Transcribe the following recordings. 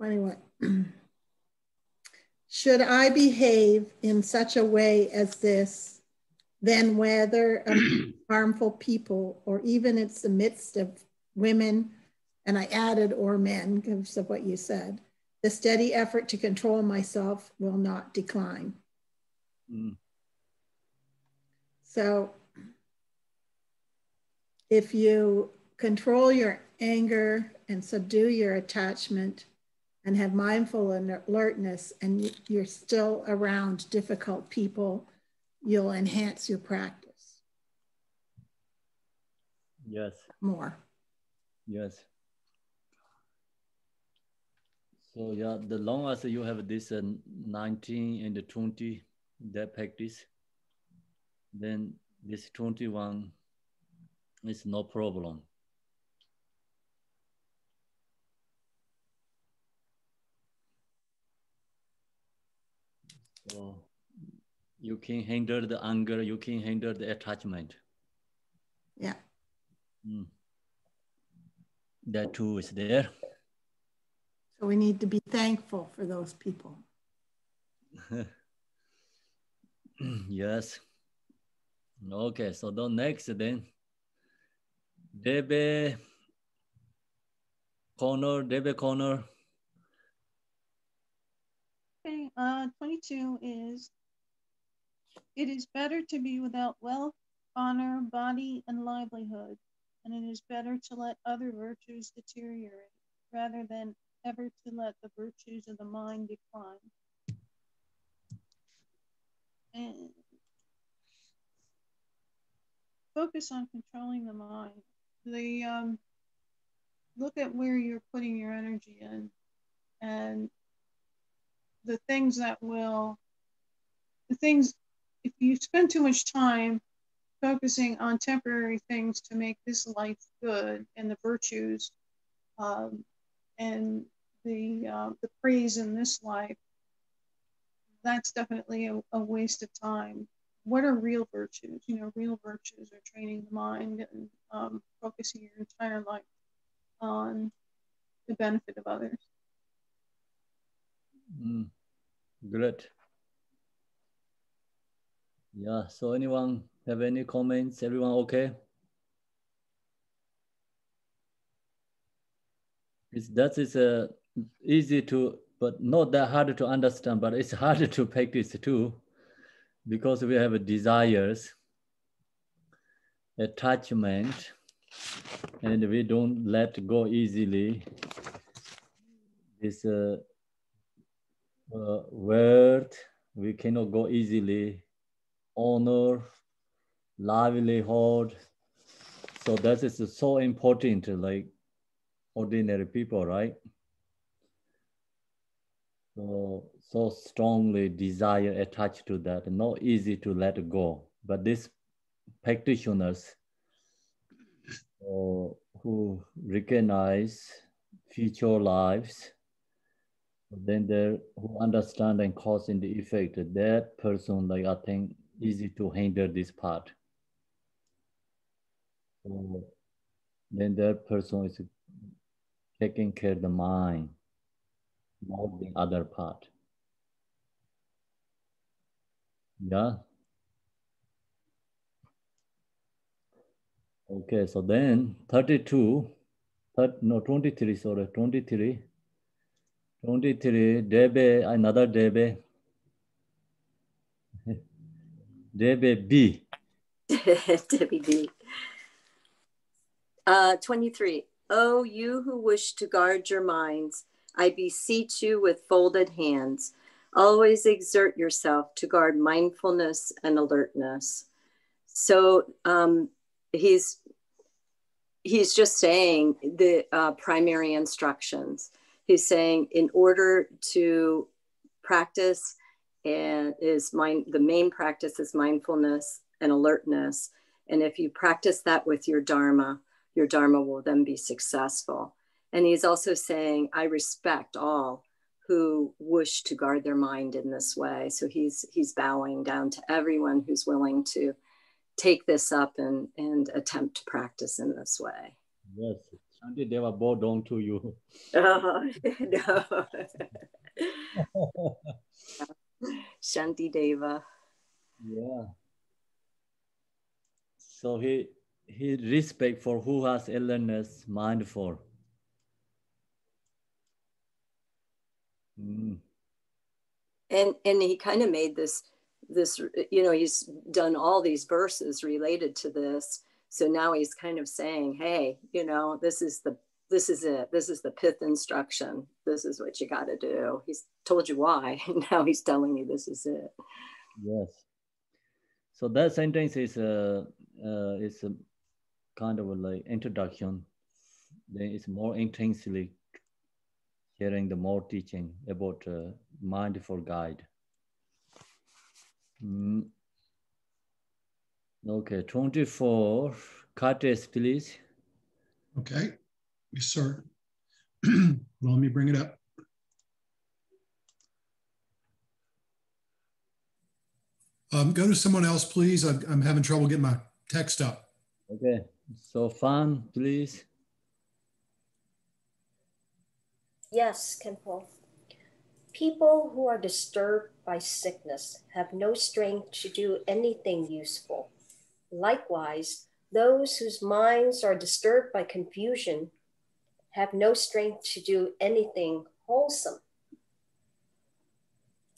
21. Should I behave in such a way as this, then whether harmful people or even in the midst of women, and I added or men because of what you said, the steady effort to control myself will not decline. Mm. So if you control your anger and subdue your attachment and have mindful alertness and you're still around difficult people, you'll enhance your practice. Yes. More. Yes. So yeah, the long as you have this uh, 19 and the 20 that practice, then this 21 is no problem. So you can handle the anger, you can handle the attachment. Yeah. Mm. That too is there. So we need to be thankful for those people. yes. Okay, so the next then, Debe Connor, Debe Connor. Okay, uh, 22 is, it is better to be without wealth, honor, body, and livelihood, and it is better to let other virtues deteriorate rather than ever to let the virtues of the mind decline. And focus on controlling the mind. The um, look at where you're putting your energy in, and the things that will, the things. If you spend too much time focusing on temporary things to make this life good and the virtues, um, and the uh, the praise in this life, that's definitely a, a, waste of time. What are real virtues? You know, real virtues are training the mind and um, focusing your entire life on the benefit of others. Mm, good. Yeah. So, anyone have any comments? Everyone okay? It's, that is uh, easy to, but not that hard to understand, but it's harder to practice too, because we have desires, attachment, and we don't let go easily. This uh, uh, word, we cannot go easily. Honor, livelihood. So that is so important, like ordinary people, right? So, so strongly desire attached to that, not easy to let go. But these practitioners uh, who recognize future lives, then there who understand and cause and the effect, that person, like I think, easy to handle this part. So then that person is taking care of the mind, not the other part. Yeah. Okay, so then 32, 30, no, 23, sorry, 23. 23, Debe, another Debe. Debe B. Debbie B. Uh, 23. Oh, you who wish to guard your minds, I beseech you with folded hands. Always exert yourself to guard mindfulness and alertness. So um, he's he's just saying the uh, primary instructions. He's saying in order to practice and is mind the main practice is mindfulness and alertness. And if you practice that with your dharma, your Dharma will then be successful. And he's also saying, I respect all who wish to guard their mind in this way. So he's he's bowing down to everyone who's willing to take this up and, and attempt to practice in this way. Yes, Shanti Deva bow down to you. Oh, no. Shanti Deva. Yeah. So he he respect for who has awareness, mindful. Mm. And and he kind of made this this you know he's done all these verses related to this. So now he's kind of saying, hey, you know, this is the this is it. This is the pith instruction. This is what you got to do. He's told you why. And Now he's telling you this is it. Yes. So that sentence is a uh, is a kind of like introduction. Then it's more intensely hearing the more teaching about uh, mindful guide. Mm. Okay, 24. Curtis, please. Okay. Yes, sir. let me bring it up. Um, go to someone else, please. I'm, I'm having trouble getting my text up. Okay, so Fan, please. Yes, Khenpo. People who are disturbed by sickness have no strength to do anything useful. Likewise, those whose minds are disturbed by confusion have no strength to do anything wholesome.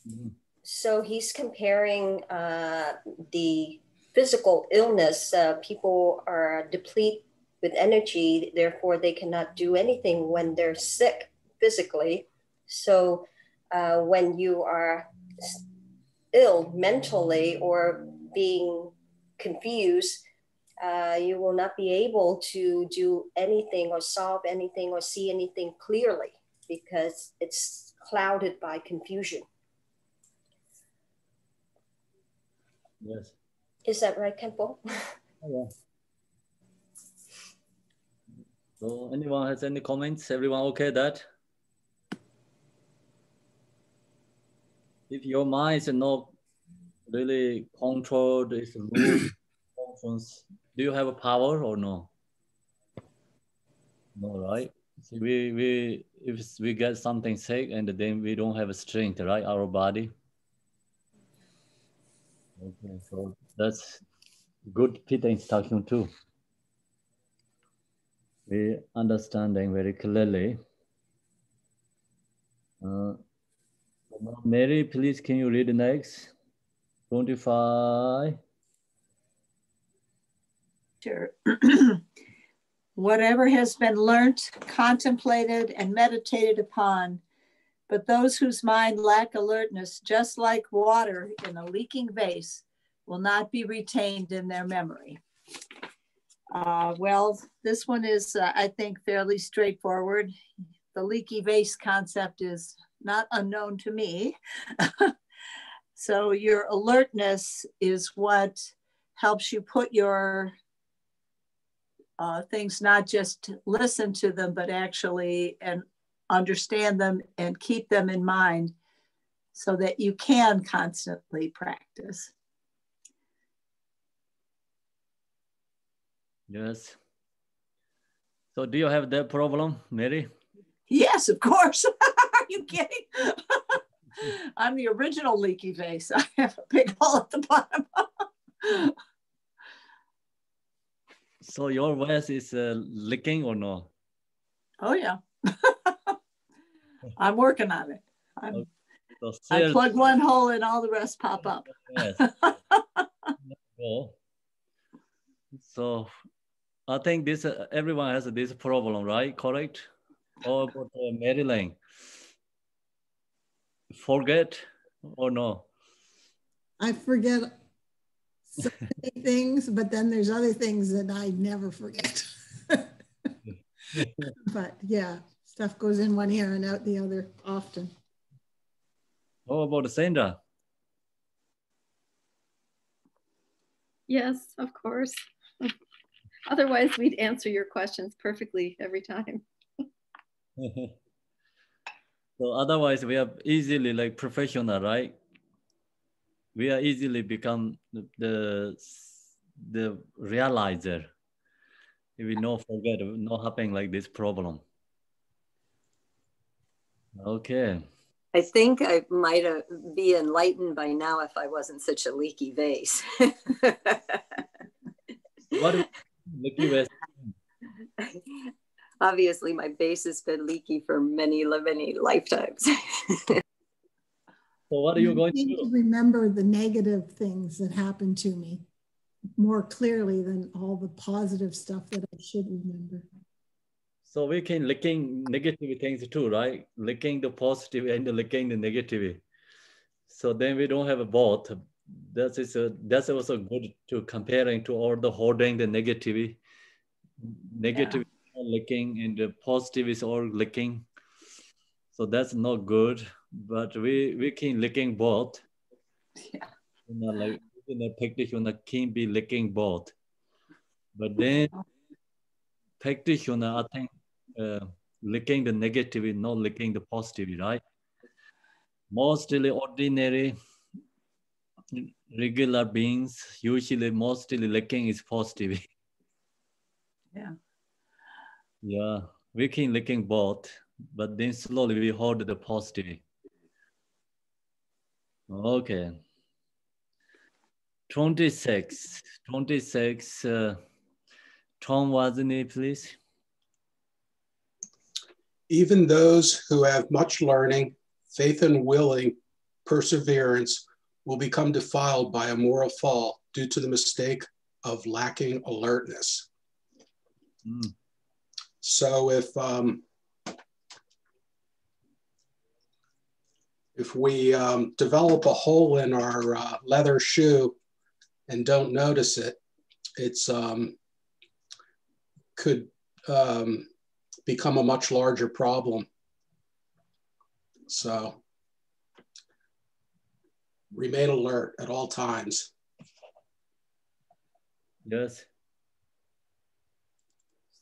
Mm-hmm. So he's comparing uh, the physical illness. Uh, people are depleted with energy, therefore, they cannot do anything when they're sick physically. So uh, when you are ill mentally or being confused, uh, you will not be able to do anything or solve anything or see anything clearly because it's clouded by confusion. Yes. Is that right, Khenpo? Oh, yeah. So anyone has any comments? Everyone okay that? If your mind is not really controlled, it's loose functions, do you have a power or no? No, right? So we, we, if we get something sick and then we don't have a strength, right? Our body. Okay, so that's good Peter instruction too. We understanding very clearly. Uh, Mary, please, can you read next? 25. Sure. Whatever has been learnt, contemplated, and meditated upon, but those whose mind lack alertness, just like water in a leaking vase, will not be retained in their memory. Uh, well, this one is, uh, I think, fairly straightforward. The leaky vase concept is not unknown to me. so your alertness is what helps you put your uh, things, not just listen to them, but actually and understand them and keep them in mind so that you can constantly practice. Yes. So do you have that problem, Mary? Yes, of course. Are you kidding? I'm the original leaky vase. I have a big hole at the bottom. So your vase is uh, leaking or no? Oh yeah. I'm working on it. So I plug one hole and all the rest pop up. Yes. so I think this uh, everyone has this problem, right? Correct? Or about uh, Maryland? Forget or no? I forget so many things, but then there's other things that I never forget. but yeah, stuff goes in one ear and out the other often. How about Sandra? Yes, of course. Otherwise, we'd answer your questions perfectly every time. So otherwise, we are easily like professional, right? we are easily become the the realizer If we not forget, not happen like this problem. Okay. I think I might be enlightened by now if I wasn't such a leaky vase. what leaky vase? Obviously, my base has been leaky for many, many lifetimes. so, what are you going to do? Remember the negative things that happened to me more clearly than all the positive stuff that I should remember. So we can looking negative things too, right? Looking the positive and looking the negative. So then we don't have a both. That is a, that's also good to comparing to all the holding the negative, negative looking and the positive is all looking. So that's not good, but we we can looking both. Yeah. You know, like in the practitioner can be looking both, but then practitioner I think uh, licking the negative, is not licking the positive, right? Mostly ordinary, regular beings, usually mostly licking is positive. Yeah. Yeah, we can licking both, but then slowly we hold the positive. Okay. 26, 26, uh, Tom Wasn't please even those who have much learning, faith and willing perseverance will become defiled by a moral fall due to the mistake of lacking alertness. Mm. So if um, if we um, develop a hole in our uh, leather shoe and don't notice it, it's um, could um, become a much larger problem. So remain alert at all times. Yes.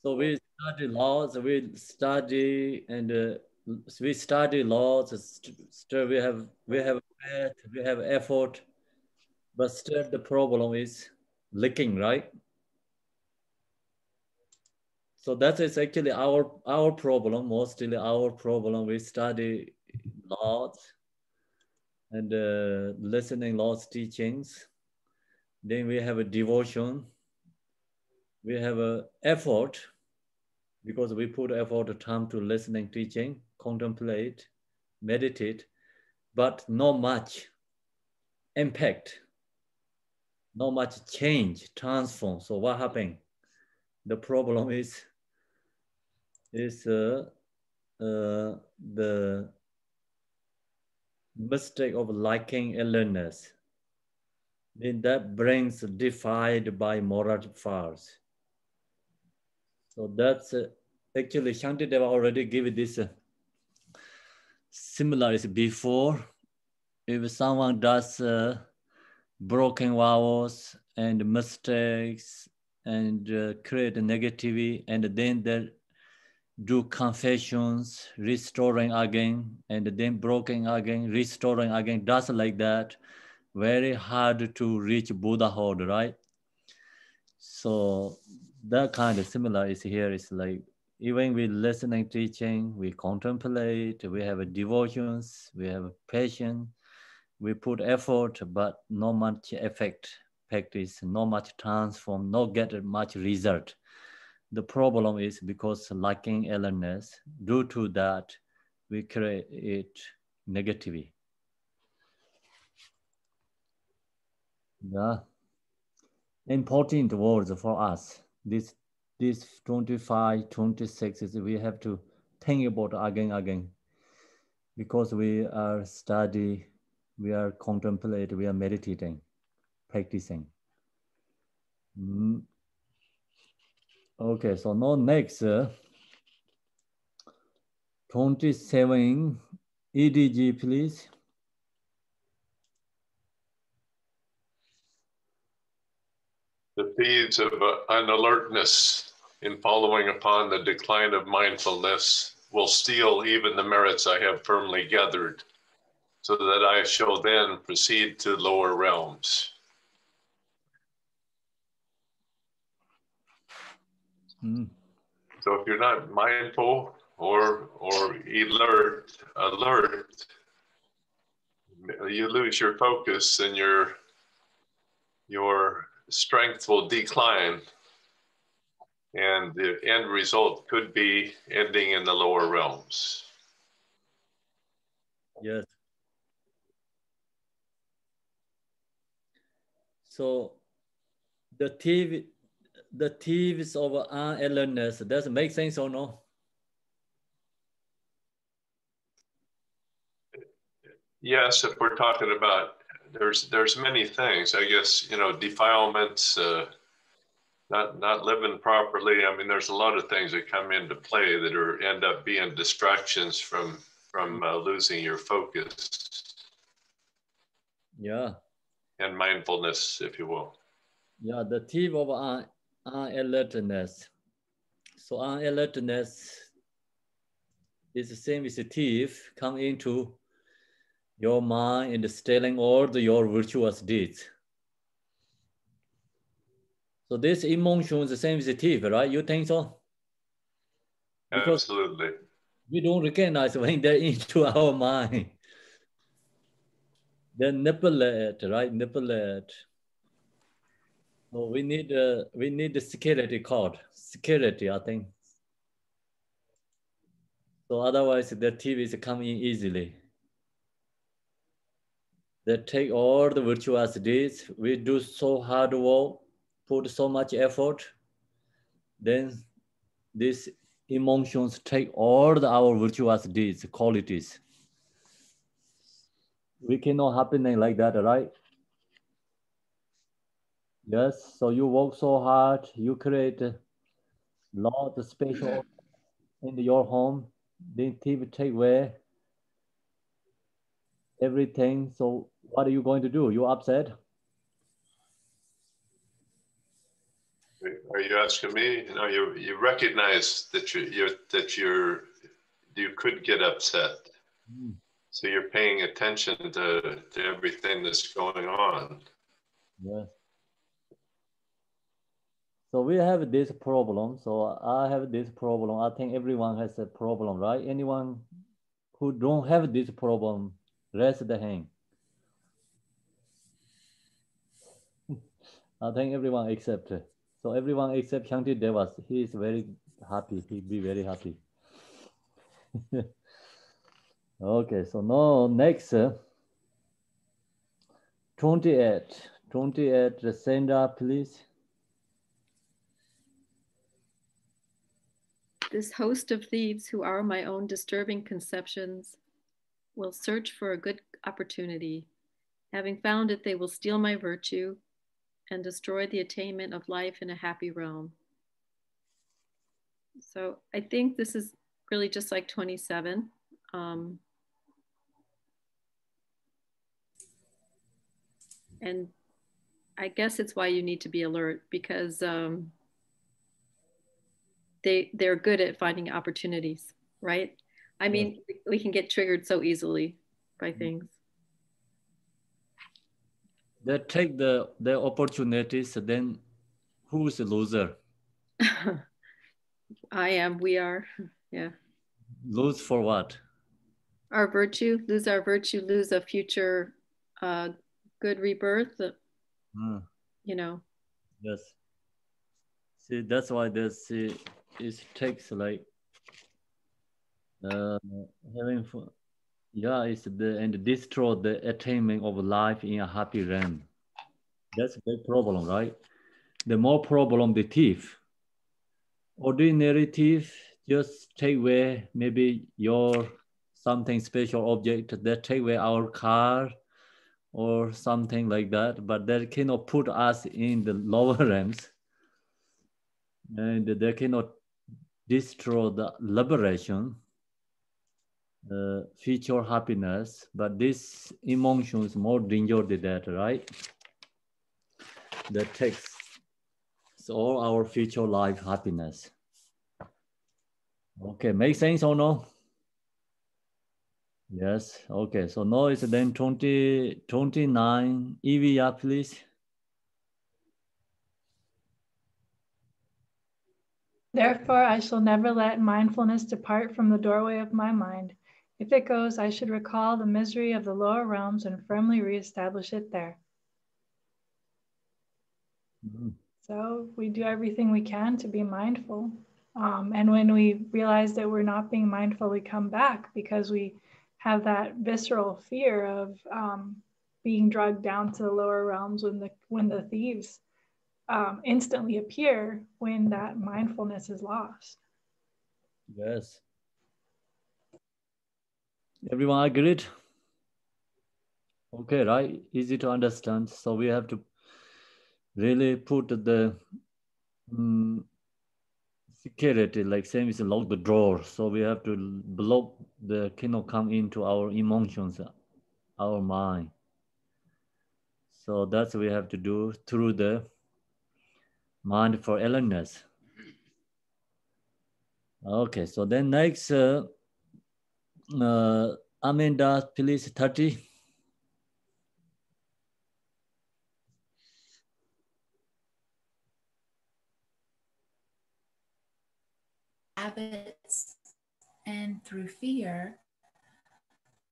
So we study laws, we study and uh, we study laws, still we have, we have faith, we have effort, but still the problem is leaking, right? So that is actually our our problem, mostly our problem. We study laws and uh, listening laws teachings. Then we have a devotion. We have a effort because we put effort time to listening, teaching, contemplate, meditate, but not much impact, not much change, transform. So what happened? The problem is is uh, uh, the mistake of liking illness. Then that brings defied by moral fires. So that's uh, actually Shantideva already gave this uh, similar is before. If someone does uh, broken vows and mistakes and uh, create negativity and then there do confessions, restoring again, and then broken again, restoring again, does like that. Very hard to reach Buddhahood, right? So that kind of similar is here. It's like even we listening teaching, we contemplate, we have a devotions, we have patience, we put effort, but no much effect practice, no much transform, not get much result the problem is because lacking illness, due to that, we create negativity. Yeah. Important words for us. This this 25, 26 is we have to think about again, again. Because we are study, we are contemplate, we are meditating, practicing. Mm. Okay, so now next, uh, 27 EDG, please. The seeds of uh, an alertness in following upon the decline of mindfulness will steal even the merits I have firmly gathered, so that I shall then proceed to lower realms. Mm. So if you're not mindful or or alert, alert, you lose your focus and your your strength will decline. And the end result could be ending in the lower realms. Yes. So the thief, the thieves of unawareness, does it make sense or no? Yes, if we're talking about there's there's many things. I guess you know defilements, uh, not not living properly. I mean, there's a lot of things that come into play that are end up being distractions from from uh, losing your focus. Yeah. And mindfulness, if you will. Yeah, the thief of un unalertness. So unalertness is the same as a thief come into your mind and stealing all the, your virtuous deeds. So this emotion is the same as a thief, right? You think so? Because Absolutely. We don't recognize when they're into our mind. They manipulate, right? Manipulate. So we need uh, we need the security code. Security, I think. So otherwise, the thief is coming easily. They take all the virtuous deeds. We do so hard work, put so much effort. Then these emotions take all the, our virtuous deeds, qualities. We cannot happen like that, right? Yes, so you work so hard, you create a lot of special in your home, then thief take away everything. So what are you going to do? You upset? Are you asking me? You know, you you recognize that you you're that you're you could get upset. Mm. So you're paying attention to, to everything that's going on. Yes. So we have this problem. So I have this problem. I think everyone has a problem, right? Anyone who don't have this problem, raise the hand. I think everyone except. So everyone except Shanti Devas, he is very happy. He be very happy. okay, so now next, uh, 28, 28, send up, please. This host of thieves who are my own disturbing conceptions will search for a good opportunity. Having found it, they will steal my virtue and destroy the attainment of life in a happy realm. So I think this is really just like 27. Um, and I guess it's why you need to be alert because um, they they're good at finding opportunities, right? I mean, we can get triggered so easily by mm-hmm. things they take the the opportunities, then who's the loser? I am. We are. Yeah. Lose for what? Our virtue. Lose our virtue. Lose a future uh, good rebirth. Mm. You know. Yes. See, that's why this see, it takes like uh, having yeah, it's the and destroy the attainment of life in a happy realm. That's the problem, right? The more problem the thief. Ordinary thief just take away maybe your something special object that take away our car or something like that, but that cannot put us in the lower realms. And they cannot destroy the liberation uh, future happiness, but this emotion is more danger than that, right? That takes all our future life happiness. Okay, make sense or no? Yes, okay, so now it's then 20, 29, EVR, please. Therefore, I shall never let mindfulness depart from the doorway of my mind. If it goes, I should recall the misery of the lower realms and firmly reestablish it there. Mm-hmm. So we do everything we can to be mindful. Um, and when we realize that we're not being mindful, we come back because we have that visceral fear of um, being drugged down to the lower realms when the when the thieves um, instantly appear when that mindfulness is lost. Yes. Everyone agreed? Okay, right? Easy to understand. So we have to really put the um, security, like same as lock the door. So we have to block the cannot come into our emotions, our mind. So that's what we have to do through the mindful alertness. Okay, so then next, uh, uh, Amanda, please, 30. Habits and through fear,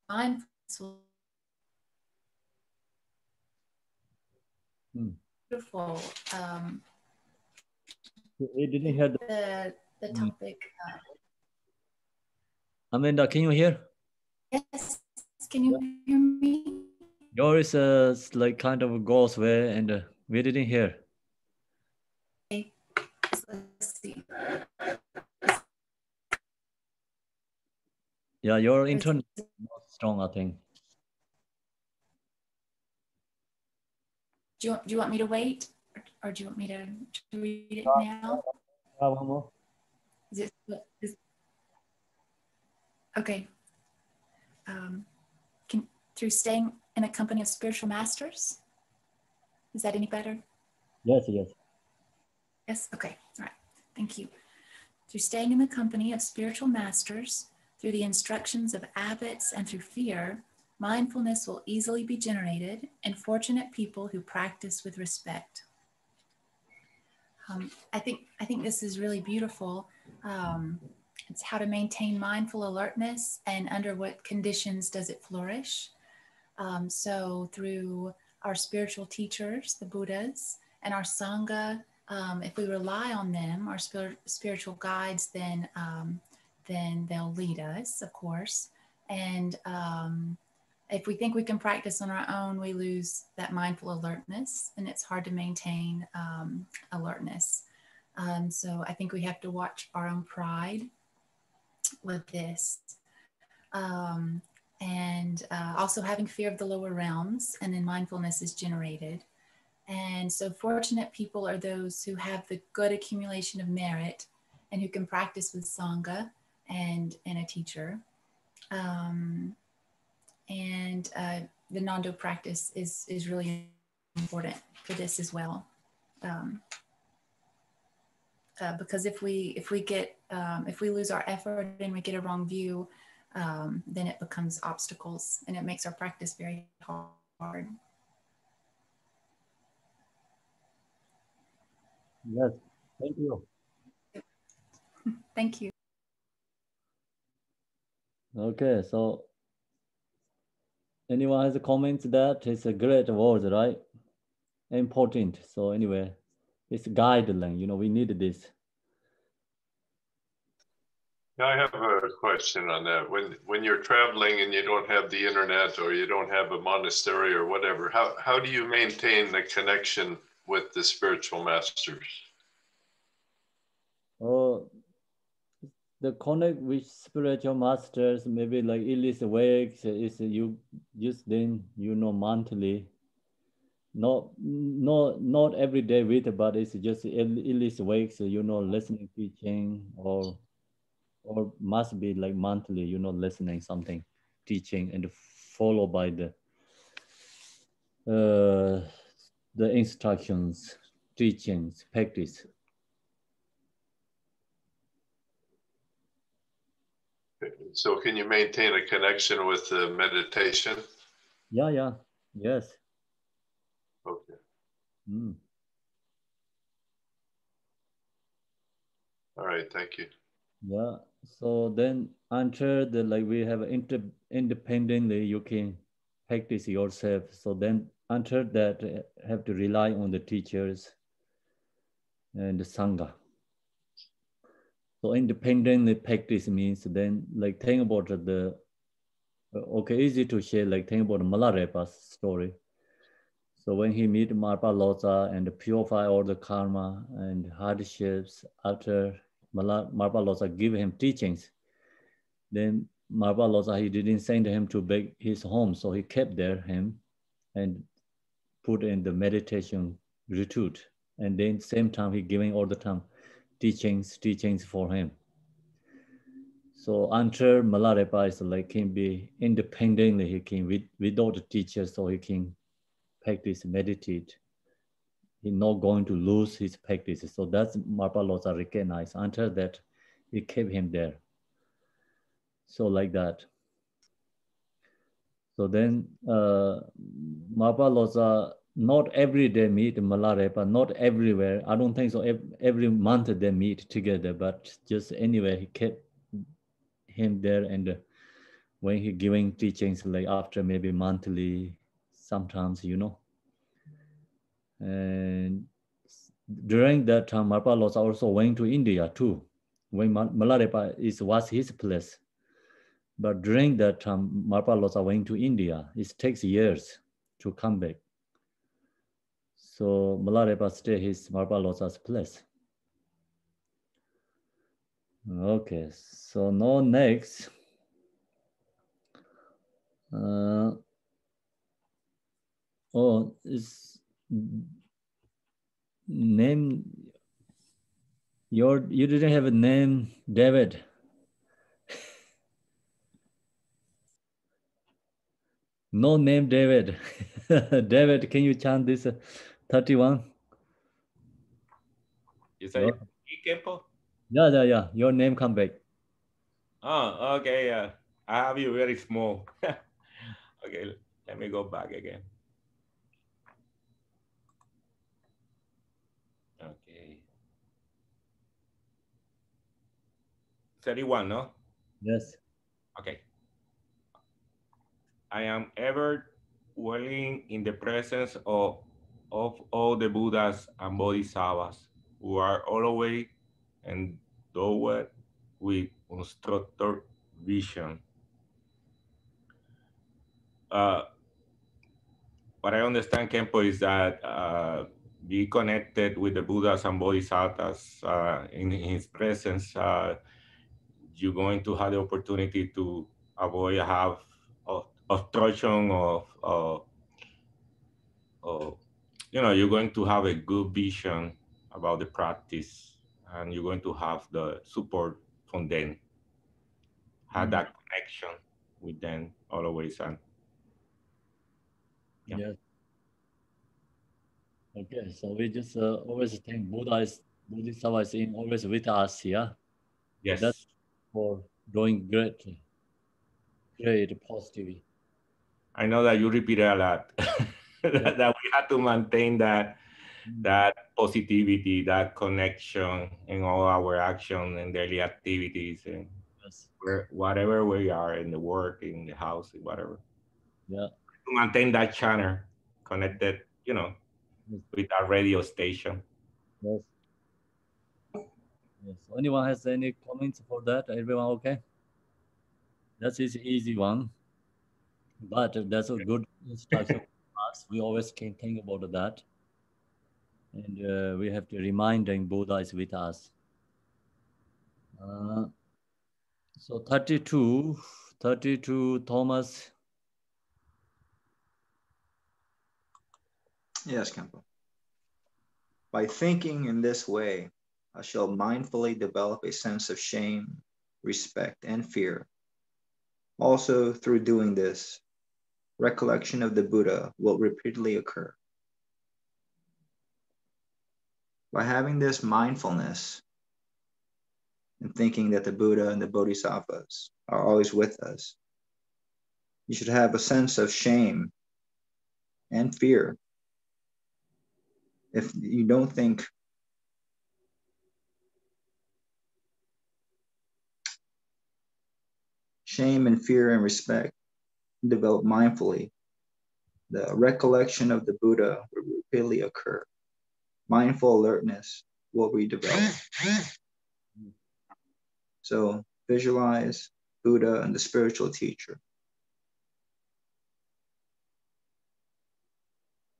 mindfulness will hmm. beautiful. Um, we didn't hear the, the, the hmm. topic. Uh, Amanda, can you hear? Yes. Can you hear me? Yours is uh, like kind of goes where and uh, we didn't hear. Okay. Let's see. Yeah, your internet is not strong, I think. Do you, do you want me to wait? Or, or do you want me to, to read it uh, now? Uh, one more. Is it, is, okay. Um, can, through staying in a company of spiritual masters? Is that any better? Yes, yes. Yes, okay, all right, thank you. Through staying in the company of spiritual masters, through the instructions of abbots and through fear, mindfulness will easily be generated in fortunate people who practice with respect. Um, I think I think this is really beautiful. Um, it's how to maintain mindful alertness and under what conditions does it flourish. Um, so through our spiritual teachers, the Buddhas, and our sangha, um, if we rely on them, our spiritual guides, then um, then they'll lead us, of course. And um, if we think we can practice on our own, we lose that mindful alertness, and it's hard to maintain um, alertness. Um, so I think we have to watch our own pride with this. Um, and uh, also having fear of the lower realms, and then mindfulness is generated. And so, fortunate people are those who have the good accumulation of merit and who can practice with Sangha and and a teacher. Um, and uh, the Ngöndro practice is is really important for this as well. Um, uh, because if we if we get um, if we lose our effort and we get a wrong view, um, then it becomes obstacles and it makes our practice very hard. Yes, thank you. Thank you. Okay, so anyone has a comment that it's a great word, right? Important. So anyway, it's guideline, you know, we need this. Yeah, I have a question on that. When when you're traveling and you don't have the internet or you don't have a monastery or whatever, how, how do you maintain the connection with the spiritual masters? Oh, the connect with spiritual masters, maybe like Ellis Wakes is you just then you know monthly. Not not not every day with but it's just at least weeks, you know, listening teaching or or must be like monthly, you know, listening something, teaching and followed by the uh the instructions, teachings, practice. So can you maintain a connection with the meditation? Yeah, yeah, yes. Mm. All right, thank you. Yeah. So then enter the like we have inter, independently you can practice yourself. So then enter that uh, have to rely on the teachers and the sangha. So independently practice means then like think about the uh, okay easy to share like think about Milarepa's story. So when he meet Marpa Loza and purify all the karma and hardships after Marpa Loza give him teachings, then Marpa Loza, he didn't send him to beg his home. So he kept there him and put in the meditation retreat. And then same time he giving all the time teachings, teachings for him. So until Milarepa is like can be independently, he can with, without the teacher, so he can practice, meditate. He's not going to lose his practice. So that's Marpa Loza recognized. Until that, he kept him there. So like that. So then uh, Marpa Loza not every day meet Milarepa, not everywhere. I don't think so. Every month they meet together, but just anyway, he kept him there. And when he giving teachings, like after maybe monthly, sometimes, you know. And during that time, Marpa also went to India too. When Milarepa is was his place. But during that time, Marpa Loza went to India. It takes years to come back. So Milarepa stay his Marpa Loza's place. Okay, so now next. Uh, oh, is name your you didn't have a name, David. no name, David. David, can you chant this? 31. You say Khenpo? Yeah, yeah, yeah. Your name come back. Oh, okay. Uh, I have you very small. okay, let me go back again. Okay. 31, no? Yes. Okay. I am ever dwelling in the presence of of all the Buddhas and Bodhisattvas who are always endowed with unstructured vision. Uh, what I understand, Khenpo, is that uh, be connected with the Buddhas and Bodhisattvas uh, in his presence, uh, you're going to have the opportunity to avoid have obstruction of, of, of you know, you're going to have a good vision about the practice and you're going to have the support from them. Have mm-hmm. that connection with them always. And yeah. Yes. Okay, so we just uh, always think Buddha is Buddhist always in always with us, yeah? Yes. That's for doing great, great positivity. I know that you repeat it a lot. that, that we have to maintain that mm. that positivity, that connection in all our action and daily activities and yes. where, whatever we are in the work, in the house, whatever. Yeah. To maintain that channel connected, you know, yes. with our radio station. Yes. Yes. Anyone has any comments for that? Everyone okay? That's easy one, but that's a good instruction us. We always can think about that. And uh, we have to remind reminding Buddha is with us. Uh, so 32, 32, Thomas. Yes, Khenpo. By thinking in this way, I shall mindfully develop a sense of shame, respect, and fear. Also, through doing this, recollection of the Buddha will repeatedly occur. By having this mindfulness and thinking that the Buddha and the Bodhisattvas are always with us, you should have a sense of shame and fear. If you don't think shame and fear and respect develop mindfully, the recollection of the Buddha will repeatedly occur. Mindful alertness will be developed. So visualize Buddha and the spiritual teacher.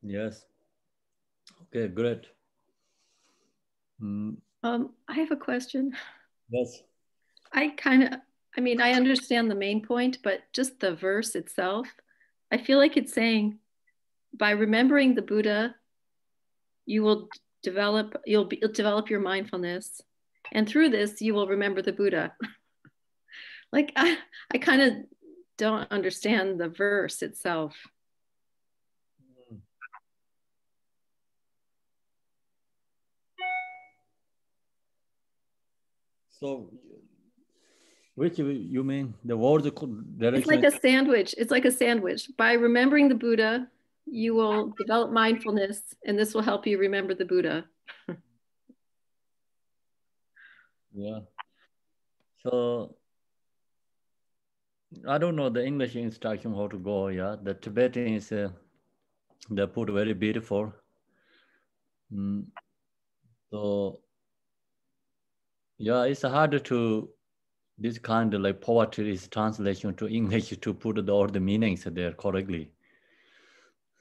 Yes. Okay, great. Mm. Um, I have a question. Yes. I kind of, I mean, I understand the main point, but just the verse itself, I feel like it's saying by remembering the Buddha, you will develop, you'll, be, you'll develop your mindfulness. And through this, you will remember the Buddha. like, I, I kind of don't understand the verse itself. So, which you mean the words direction? It's like a sandwich. It's like a sandwich. By remembering the Buddha, you will develop mindfulness, and this will help you remember the Buddha. yeah. So I don't know the English instruction how to go. Yeah, the Tibetan is uh, they put very beautiful. Mm. So yeah, it's hard to this kind of like poetry is translation to English to put the, all the meanings there correctly.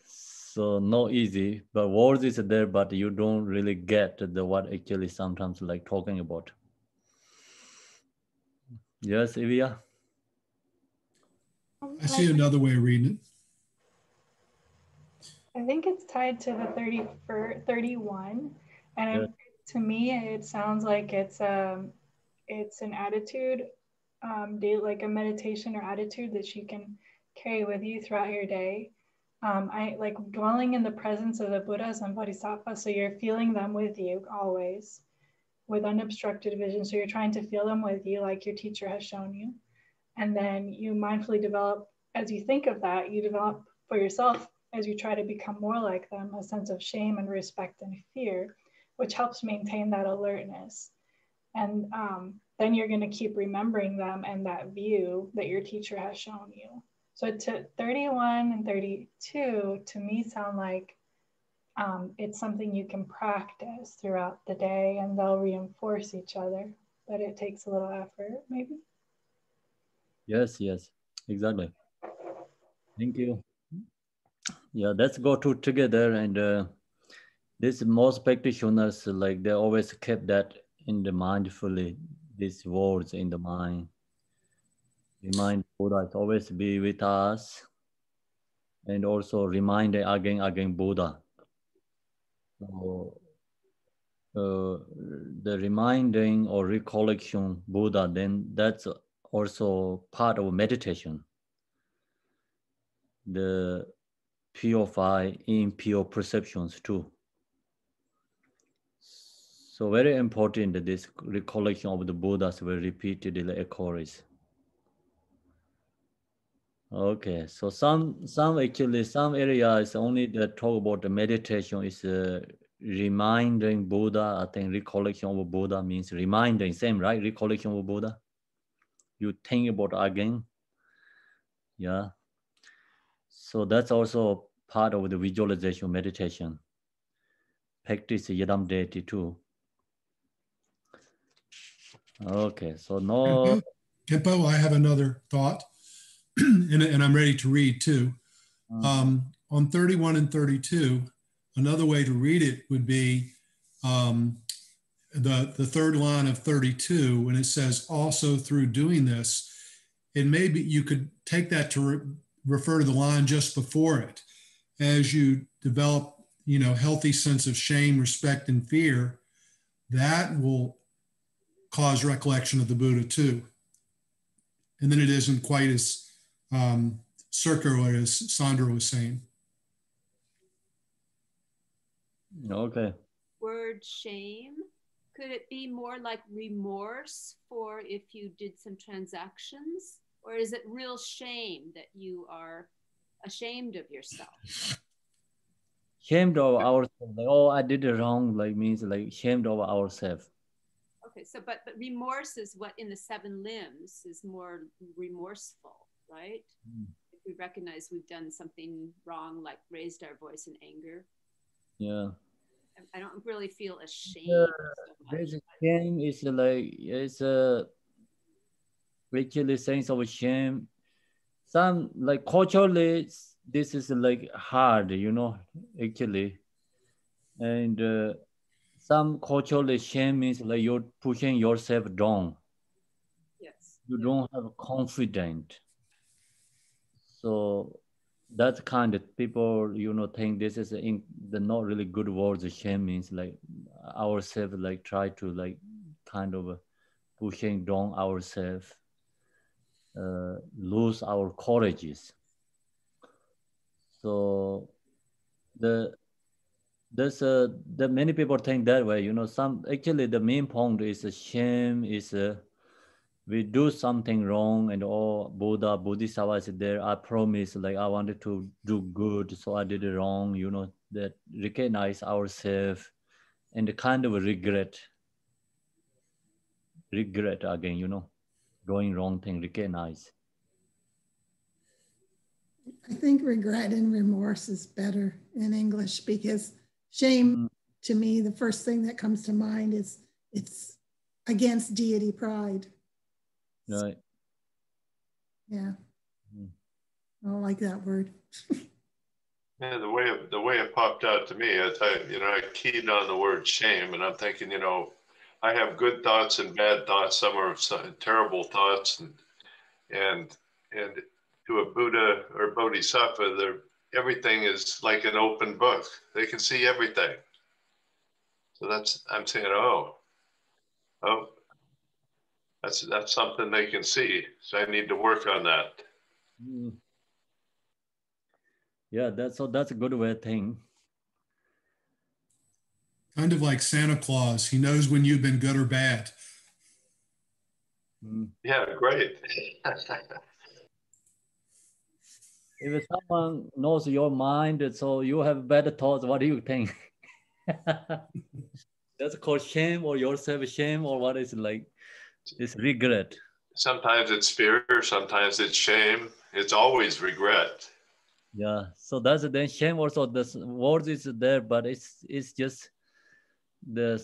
So no easy, but words is there, but you don't really get the what actually sometimes like talking about. Yes, Evia. I see another way of reading it. I think it's tied to the 30 for 31. And yeah to me, it sounds like it's um it's an attitude, um, day, like a meditation or attitude that you can carry with you throughout your day. Um, I like dwelling in the presence of the Buddhas and Bodhisattvas, so you're feeling them with you always, with unobstructed vision. So you're trying to feel them with you, like your teacher has shown you, and then you mindfully develop as you think of that. You develop for yourself as you try to become more like them a sense of shame and respect and fear which helps maintain that alertness. And um, then you're going to keep remembering them and that view that your teacher has shown you. So to 31 and 32 to me sound like um, it's something you can practice throughout the day and they'll reinforce each other, but it takes a little effort maybe. Yes, yes, exactly. Thank you. Yeah, let's go to together and uh, this most practitioners like they always kept that in the mindfully these words in the mind. Remind buddha to always be with us. And also remind again again buddha. So uh, the reminding or recollection buddha then that's also part of meditation. The purify impure perceptions too so very important this recollection of the Buddhas will repeatedly occurs. Okay, so some some actually some areas only that talk about the meditation is uh, reminding Buddha. I think recollection of Buddha means reminding, same right? Recollection of Buddha. You think about again. Yeah. So that's also part of the visualization meditation. Practice yidam deity too. Okay, so no. Khenpo, I have another thought, and, and, I'm ready to read too. Mm. Um, on 31 and 32, another way to read it would be um, the, the third line of 32, when it says, also through doing this, and maybe you could take that to re refer to the line just before it. As you develop, you know, healthy sense of shame, respect, and fear, that will cause recollection of the Buddha too. And then it isn't quite as um, circular as Sandra was saying. Okay. Word shame. Could it be more like remorse for if you did some transactions? Or is it real shame that you are ashamed of yourself? Shamed of ourselves. Like, oh, I did it wrong. Like means like shamed of ourselves. Okay, so but but remorse is what in the seven limbs is more remorseful, right? Mm. If we recognize we've done something wrong, like raised our voice in anger. Yeah. I don't really feel ashamed. Yeah, so much, shame is like it's a actually sense of shame. Some like culturally, this is like hard, you know, actually, and. Uh, some cultural shame means like you're pushing yourself down. Yes. You don't have confidence. So that kind of people, you know, think this is in the not really good words. Shame means like ourselves, like try to like kind of pushing down ourselves, uh, lose our courages. So the there's a the many people think that way you know some actually the main point is a shame is a, we do something wrong and all buddha bodhisattva is there i promise like i wanted to do good so i did it wrong you know that recognize ourselves and the kind of regret regret again you know going wrong thing recognize. I think regret and remorse is better in english because Shame mm. to me, the first thing that comes to mind is it's against deity pride. Right. Yeah. Mm. I don't like that word. yeah, the way it, the way it popped out to me, I, I you know I keyed on the word shame, and I'm thinking, you know, I have good thoughts and bad thoughts. Some are some terrible thoughts, and and and to a Buddha or Bodhisattva, they're everything is like an open book. They can see everything. So that's I'm saying, oh, oh, that's that's something they can see. So I need to work on that. Mm. Yeah, that's so that's a good way thing. Kind of like Santa Claus. He knows when you've been good or bad. Mm. Yeah, great. if someone knows your mind, so you have better thoughts, what do you think? That's called shame or yourself shame or what is it like? It's regret. Sometimes it's fear, sometimes it's shame. It's always regret. Yeah, so that's then shame also. The words is there, but it's it's just the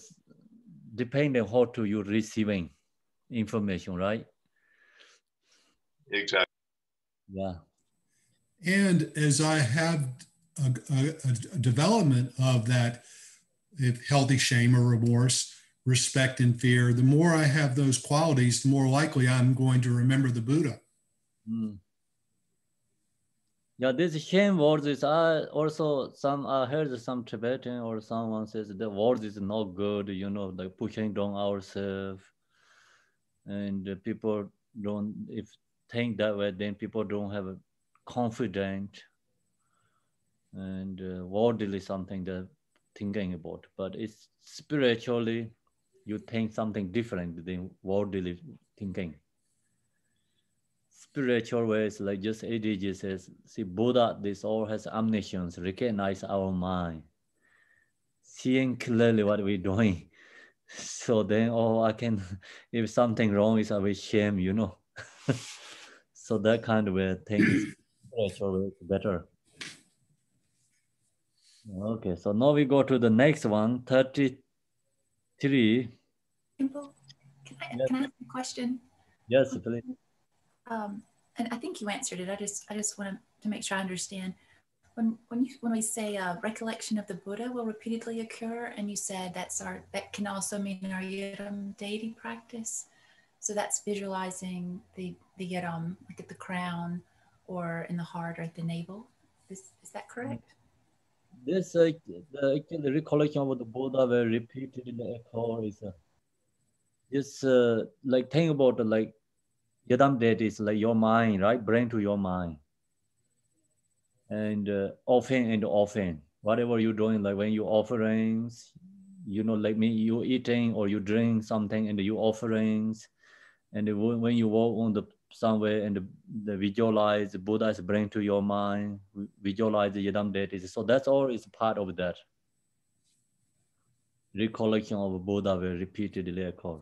depending how to you receiving information, right? Exactly. Yeah. And as I have a, a, a development of that healthy shame or remorse, respect and fear, the more I have those qualities, the more likely I'm going to remember the Buddha. Mm. Yeah, this shame words is uh, also some I heard some Tibetan or someone says the word is not good, you know, like pushing down ourselves. And people don't if think that way, then people don't have confident and uh, worldly something they're thinking about but it's spiritually you think something different than worldly thinking. Spiritual ways like just ADG says see buddha this all has omniscience recognize our mind seeing clearly what we're doing. So then oh i can if something wrong is i shame you know. So that kind of a it's better. Okay, so now we go to the next one, 33. Simple. Can I, yes. can I ask a question? Yes, please. Um, and I think you answered it. I just I just want to make sure I understand. When when you when we say uh, recollection of the Buddha will repeatedly occur, and you said that's our that can also mean our yidam deity practice. So that's visualizing the the yidam, like at the crown, or in the heart or at the navel. Is, is that correct? This uh, the, actually recollection of the Buddha were repeated in the echo is uh, just uh, like think about the, like Yidam that is like your mind, right? Bring to your mind. And uh, often and often, whatever you're doing, like when you offerings, you know, like me, you eating or you drink something and you offerings, and when you walk on the somewhere and the, the visualize Buddha is bring to your mind, visualize the Yidam deity. So that's all is part of that. Recollection of Buddha will repeatedly occur.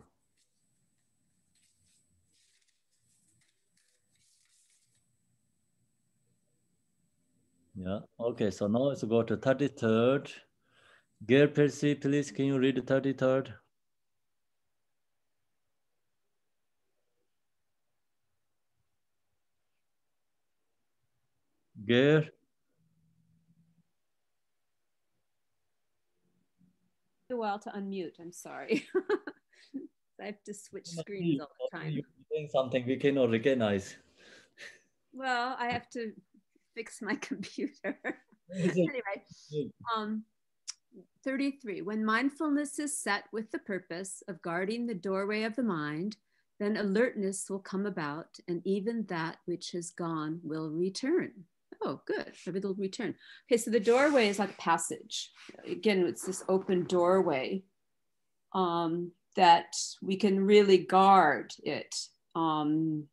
Yeah, okay, so now let's go to 33rd. Gail Percy, please, can you read the 33rd? Gail? a while to unmute. I'm sorry. I have to switch screens all the time. You're doing something we cannot recognize. Well, I have to fix my computer. anyway, um, 33. When mindfulness is set with the purpose of guarding the doorway of the mind, then alertness will come about, and even that which has gone will return. Oh, good. maybe It'll return. Okay, so the doorway is like a passage. Again, it's this open doorway um, that we can really guard it. Um,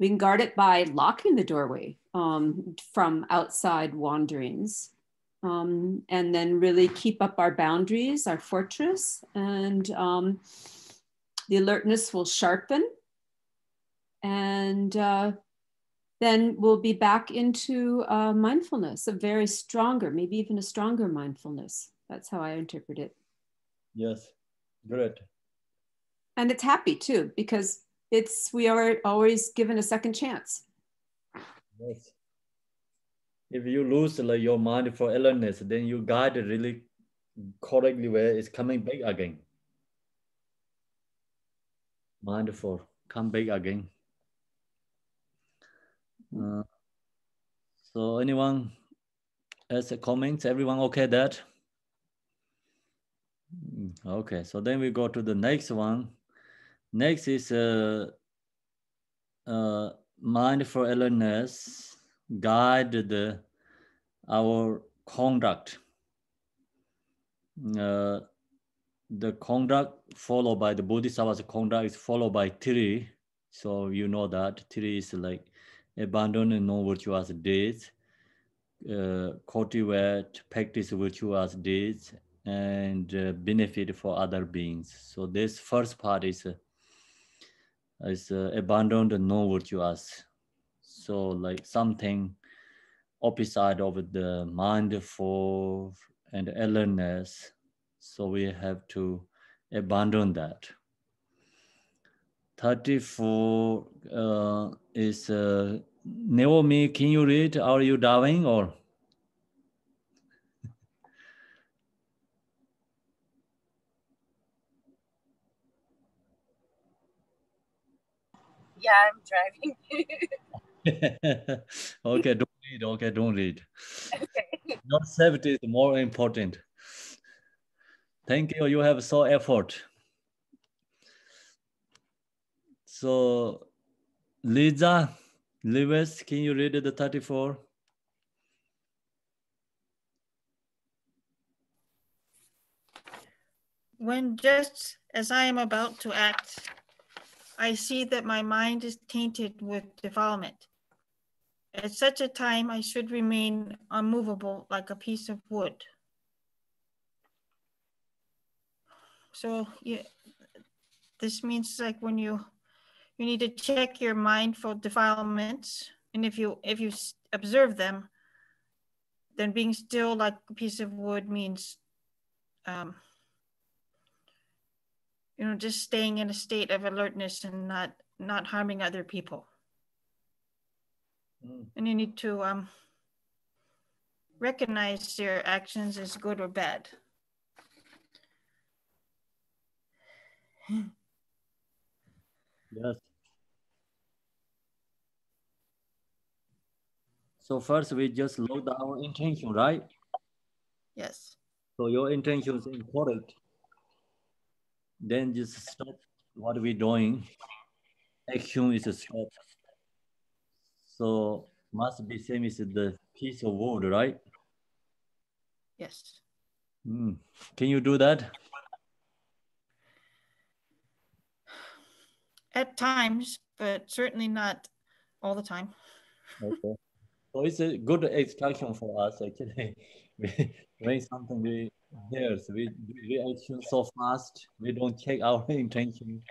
we can guard it by locking the doorway um, from outside wanderings. Um, and then really keep up our boundaries, our fortress, and um, the alertness will sharpen. And uh, then we'll be back into uh, mindfulness, a very stronger, maybe even a stronger mindfulness. That's how I interpret it. Yes, great. And it's happy too, because it's we are always given a second chance. Yes. If you lose like, your mind for alertness, then you guide it really correctly where it's coming back again. Mindful, come back again. Uh, so anyone has a comment? Everyone okay that? Mm, okay, so then we go to the next one. Next is uh, uh, mindful alertness guide the, our conduct. Uh, the conduct followed by the Bodhisattva's conduct is followed by three. So you know that three is like abandon non-virtuous deeds, uh, cultivate, practice virtuous deeds, and uh, benefit for other beings. So this first part is uh, is uh, abandon non-virtuous. So like something opposite of the mindful and alertness. So we have to abandon that. 34 uh, is uh, Naomi, can you read? Are you dying or? Yeah, I'm driving. okay, don't read. Okay, don't read. Okay. Your safety is more important. Thank you. You have so effort. So, Lisa, Lewis, can you read the 34? When just as I am about to act, I see that my mind is tainted with defilement. At such a time, I should remain unmovable like a piece of wood. So yeah, this means like when you you need to check your mind for defilements, and if you if you observe them, then being still like a piece of wood means um, you know just staying in a state of alertness and not not harming other people. Mm. and you need to um, recognize your actions as good or bad. Yes so first we just load our intention right yes so your intention is incorrect then just stop what we're doing. Action is a stop. So must be same as the piece of wood, right? Yes. Mm. Can you do that? At times, but certainly not all the time. Okay. So it's a good instruction for us actually. when something we Yes, we, we action so fast. We don't check our intention.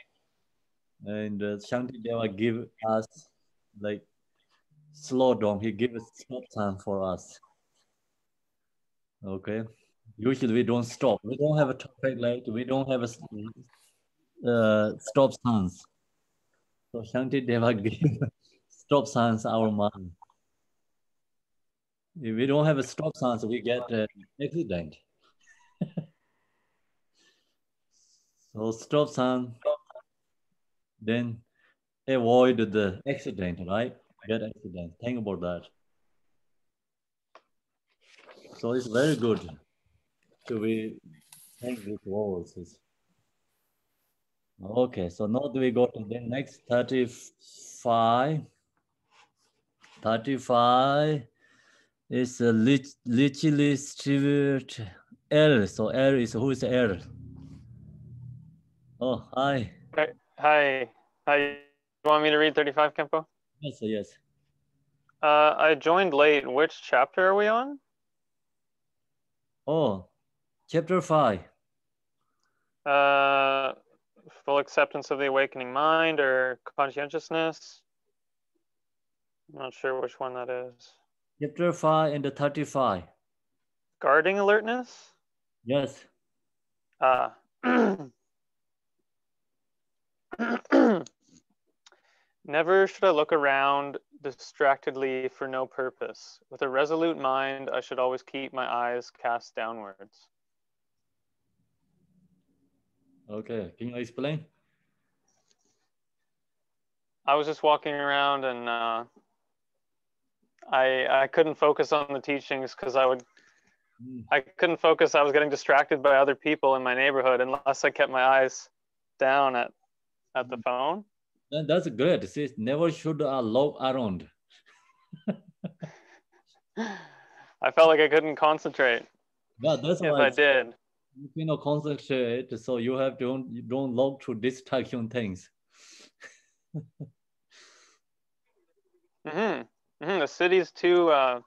And uh, Shanti Deva give us like slow down. He gives stop time for us. Okay. Usually we don't stop. We don't have a traffic light. We don't have a uh, stop signs. So Shanti Deva give stop signs our mind. If we don't have a stop sign, so we get uh, an accident. so stop sign, then avoid the accident, right? Get accident. Think about that. So it's very good to be think these words. Okay, so now we go to the next 35? 35 is a literally distribute L. So L is who is L? Oh, hi. Hi. Hi. Hi. You want me to read 35, Khenpo? Yes, yes. Uh, I joined late. Which chapter are we on? Oh, chapter five. Uh, full acceptance of the awakening mind or conscientiousness. I'm not sure which one that is. Chapter 5 and the 35. Guarding alertness? Yes. Ah. Never should I look around distractedly for no purpose. With a resolute mind, I should always keep my eyes cast downwards. Okay, can you explain? I was just walking around and uh, I I couldn't focus on the teachings because I would mm. I couldn't focus. I was getting distracted by other people in my neighborhood unless I kept my eyes down at at the hmm. phone. That's great. See, never should uh, look around. I felt like I couldn't concentrate. Yeah, that's if I did. You cannot concentrate, so you have to you don't look to distraction things. mm-hmm. Mm-hmm. The city's too uh,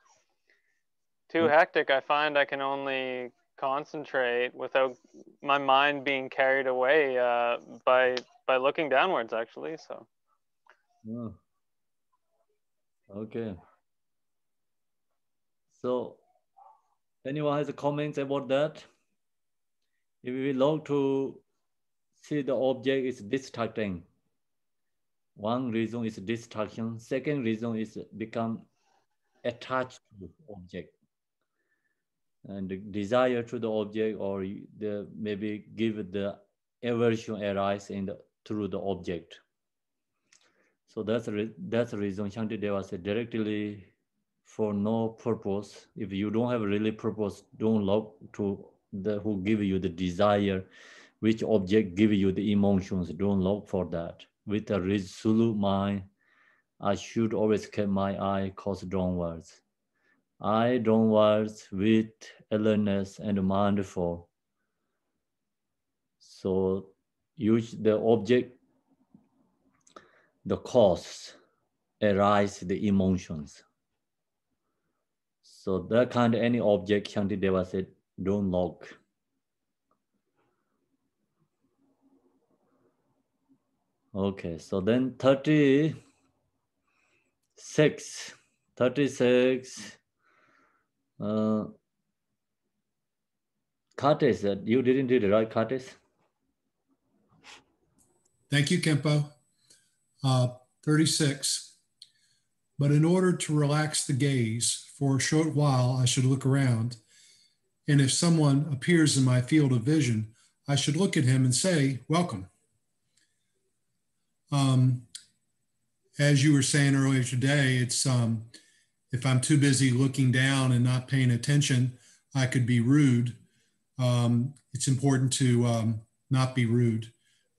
too mm. hectic. I find I can only concentrate without my mind being carried away uh, by by looking downwards actually so oh. okay so anyone has a comments about that if we look to see the object is distracting one reason is distraction second reason is become attached to object and desire to the object or the maybe give the aversion arise in the through the object. So that's the, that's the reason Shantideva said directly for no purpose. If you don't have really purpose, don't look to the who give you the desire, which object give you the emotions. Don't look for that. With a resolute mind, I should always keep my eye cast downwards. I downwards with alertness and mindful. So use the object, the cause arise the emotions. So that kind of any object, Shantideva said, don't look. Okay, so then 36, 36, uh, Curtis, you didn't do the right, Curtis? Thank you, Khenpo. Uh, 36. But in order to relax the gaze for a short while, I should look around. And if someone appears in my field of vision, I should look at him and say, Welcome. Um, as you were saying earlier today, it's um, if I'm too busy looking down and not paying attention, I could be rude. Um, it's important to um, not be rude.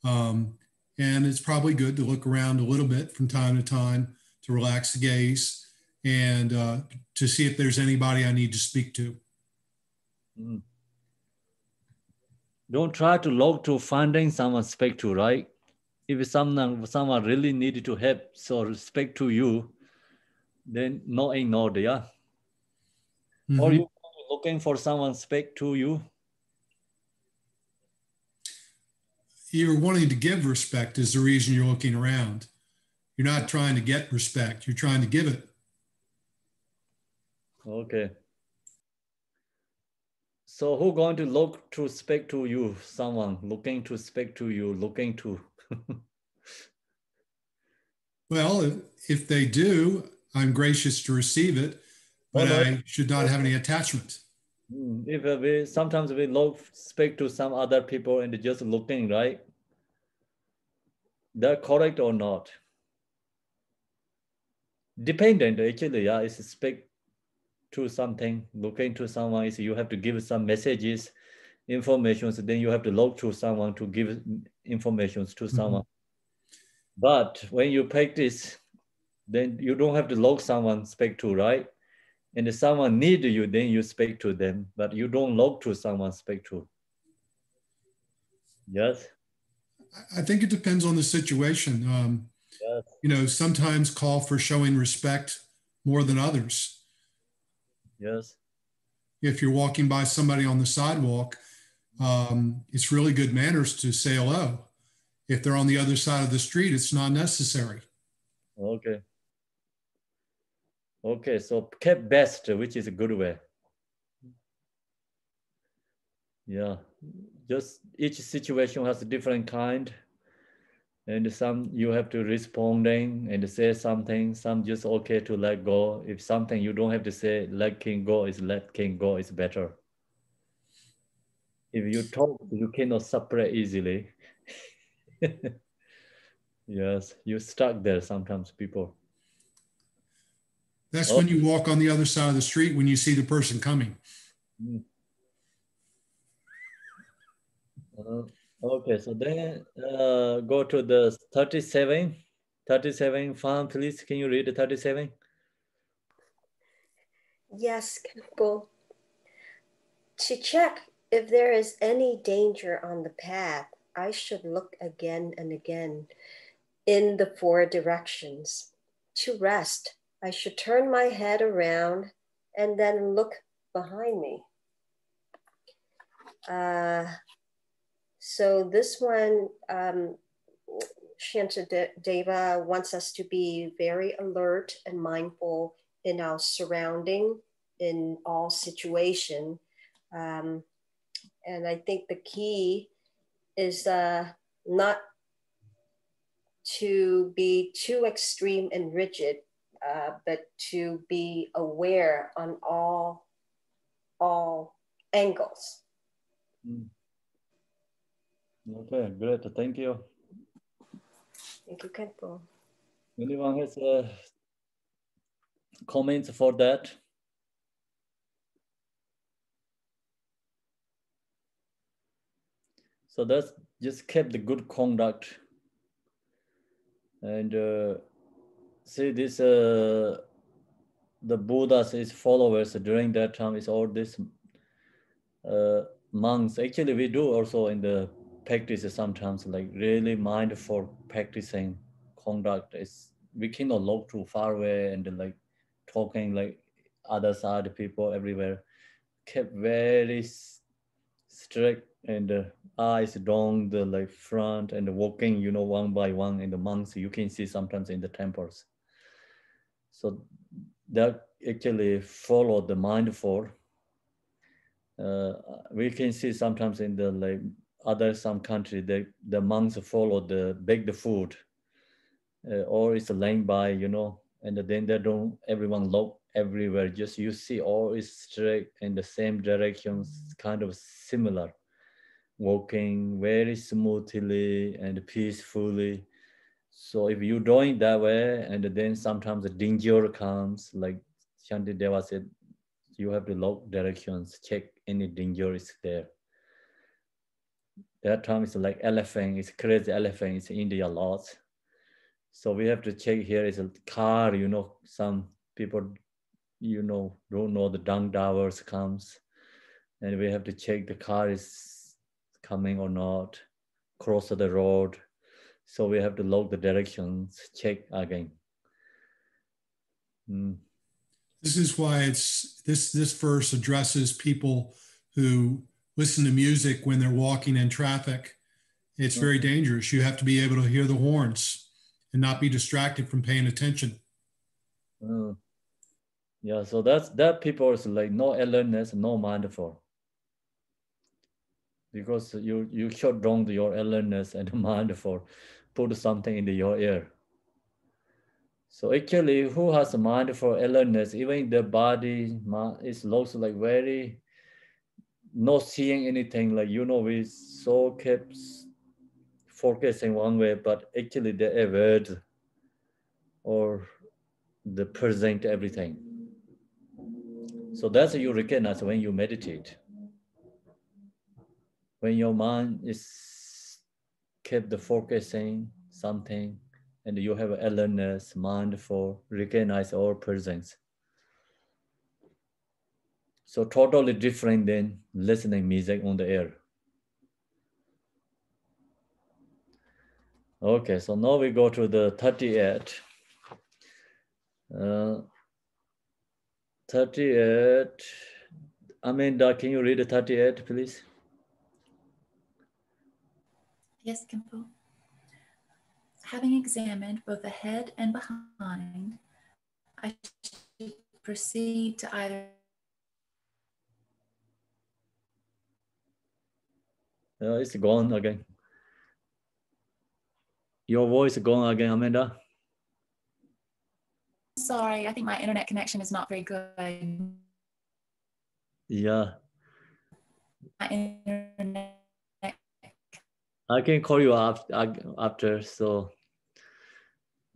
Um, and it's probably good to look around a little bit from time to time to relax the gaze and uh, to see if there's anybody I need to speak to. Mm. Don't try to look to finding someone to speak to, right? If someone someone really needed to help, so speak to you, then no ignore, yeah. Mm-hmm. Or you looking for someone speak to you, you're wanting to give respect is the reason you're looking around. You're not trying to get respect, you're trying to give it. Okay. So who going to look to speak to you? Someone looking to speak to you, looking to. well, if, if they do, I'm gracious to receive it, but well, I should not have any attachment. Hmm, if we sometimes we look speak to some other people and just looking right, they're correct or not. Dependent actually, yeah, is speak to something, looking to someone is you have to give some messages, information, then you have to log to someone to give information to mm-hmm. someone. But when you practice, then you don't have to log someone speak to, right? And if someone need you, then you speak to them, but you don't log to someone speak to. Yes. I think it depends on the situation. Um, yes. You know, sometimes call for showing respect more than others. Yes. If you're walking by somebody on the sidewalk, um, it's really good manners to say hello. If they're on the other side of the street, it's not necessary. Okay. Okay, so kept best, which is a good way. Yeah, just each situation has a different kind and some you have to responding and say something some just okay to let go if something you don't have to say let king go is let king go is better if you talk you cannot separate easily yes you're stuck there sometimes people that's when you walk on the other side of the street when you see the person coming mm. uh, Okay, so then uh, go to the 37. 37, Fan, please, can you read the 37? Yes, can go. To check if there is any danger on the path, I should look again and again in the four directions. To rest, I should turn my head around and then look behind me. Uh, so this one, um, Shantideva wants us to be very alert and mindful in our surrounding in all situation. Um, and I think the key is uh, not to be too extreme and rigid, uh, but to be aware on all all angles. Mm. Okay, great. Thank you. Thank you, Khenpo. Anyone has uh, comments for that? So that's just kept the good conduct. And uh, see this, uh, the Buddha's his followers during that time is all this uh, monks. Actually, we do also in the practice sometimes like really mindful practicing conduct is we cannot look too far away and like talking like other side people everywhere kept very strict and the eyes down the like front and walking you know one by one in the monks you can see sometimes in the temples. So that actually follow the mindful uh, we can see sometimes in the like other some country, the, the monks follow the bake the food, uh, or it's laying by, you know, and then they don't everyone look everywhere. Just you see all is straight in the same directions, kind of similar, walking very smoothly and peacefully. So if you're doing that way, and then sometimes the danger comes, like Shanti Deva said, you have to look directions, check any danger is there that time is like elephant, it's crazy elephant, it's India a lot. So we have to check here is a car, you know, some people, you know, don't know the dung dowers comes and we have to check the car is coming or not, cross the road. So we have to log the directions, check again. Mm. This is why it's this this verse addresses people who listen to music when they're walking in traffic. It's very dangerous. You have to be able to hear the horns and not be distracted from paying attention. Uh, Yeah, so that's that people is like no alertness, no mindful. Because you you shut down your alertness and mind for put something in your ear. So actually, who has a for alertness, even the body is also like very not seeing anything, like you know, we so kept focusing one way, but actually they avoid or the present everything. So that's you recognize when you meditate. When your mind is kept the focusing something and you have alertness, mindful, recognize all presence. So totally different than listening music on the air. Okay, so now we go to the 38. Uh, 38. Amanda, can you read the 38, please? Yes, Khenpo. Having examined both ahead and behind, I should proceed to either. Uh, it's gone again. Your voice is gone again, Amanda. Sorry, I think my internet connection is not very good. Yeah. My internet. I can call you after, after so.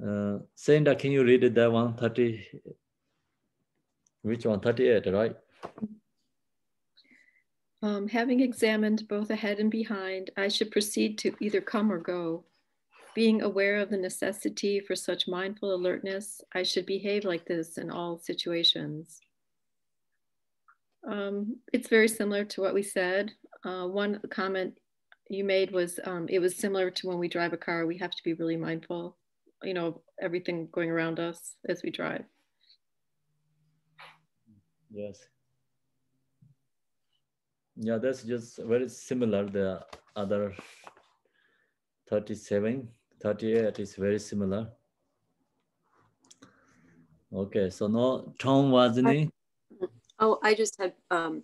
Uh, Senda, can you read it that one? 30, which one? 38, right? Um, having examined both ahead and behind, I should proceed to either come or go. Being aware of the necessity for such mindful alertness, I should behave like this in all situations. Um, it's very similar to what we said. Uh, one comment you made was um, it was similar to when we drive a car, we have to be really mindful, you know, everything going around us as we drive. Yes. Yeah, that's just very similar. The other 37 38 is very similar. Okay, so now Tom Wazini. Oh, I just had um,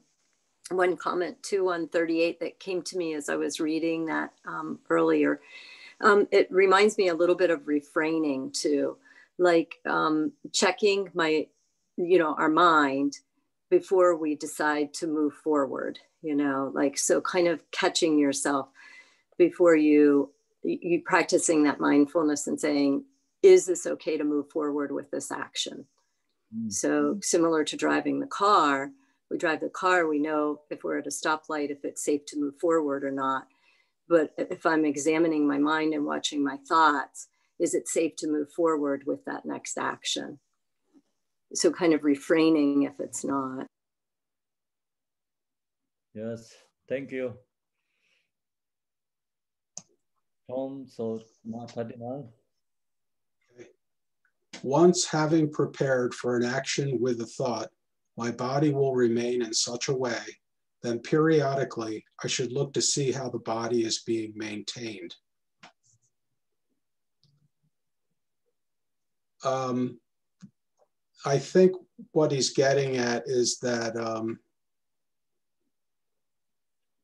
one comment too on 38 that came to me as I was reading that um, earlier. Um, it reminds me a little bit of refraining too, like um, checking my, you know, our mind before we decide to move forward, you know, like so kind of catching yourself before you you practicing that mindfulness and saying, is this okay to move forward with this action? Mm. So, similar to driving the car, we drive the car, we know if we're at a stoplight, if it's safe to move forward or not. But if I'm examining my mind and watching my thoughts, is it safe to move forward with that next action? So, kind of refraining if it's not. Yes, thank you. Tom, so now 39. Once having prepared for an action with a thought, my body will remain in such a way, then periodically I should look to see how the body is being maintained. Um, I think what he's getting at is that um,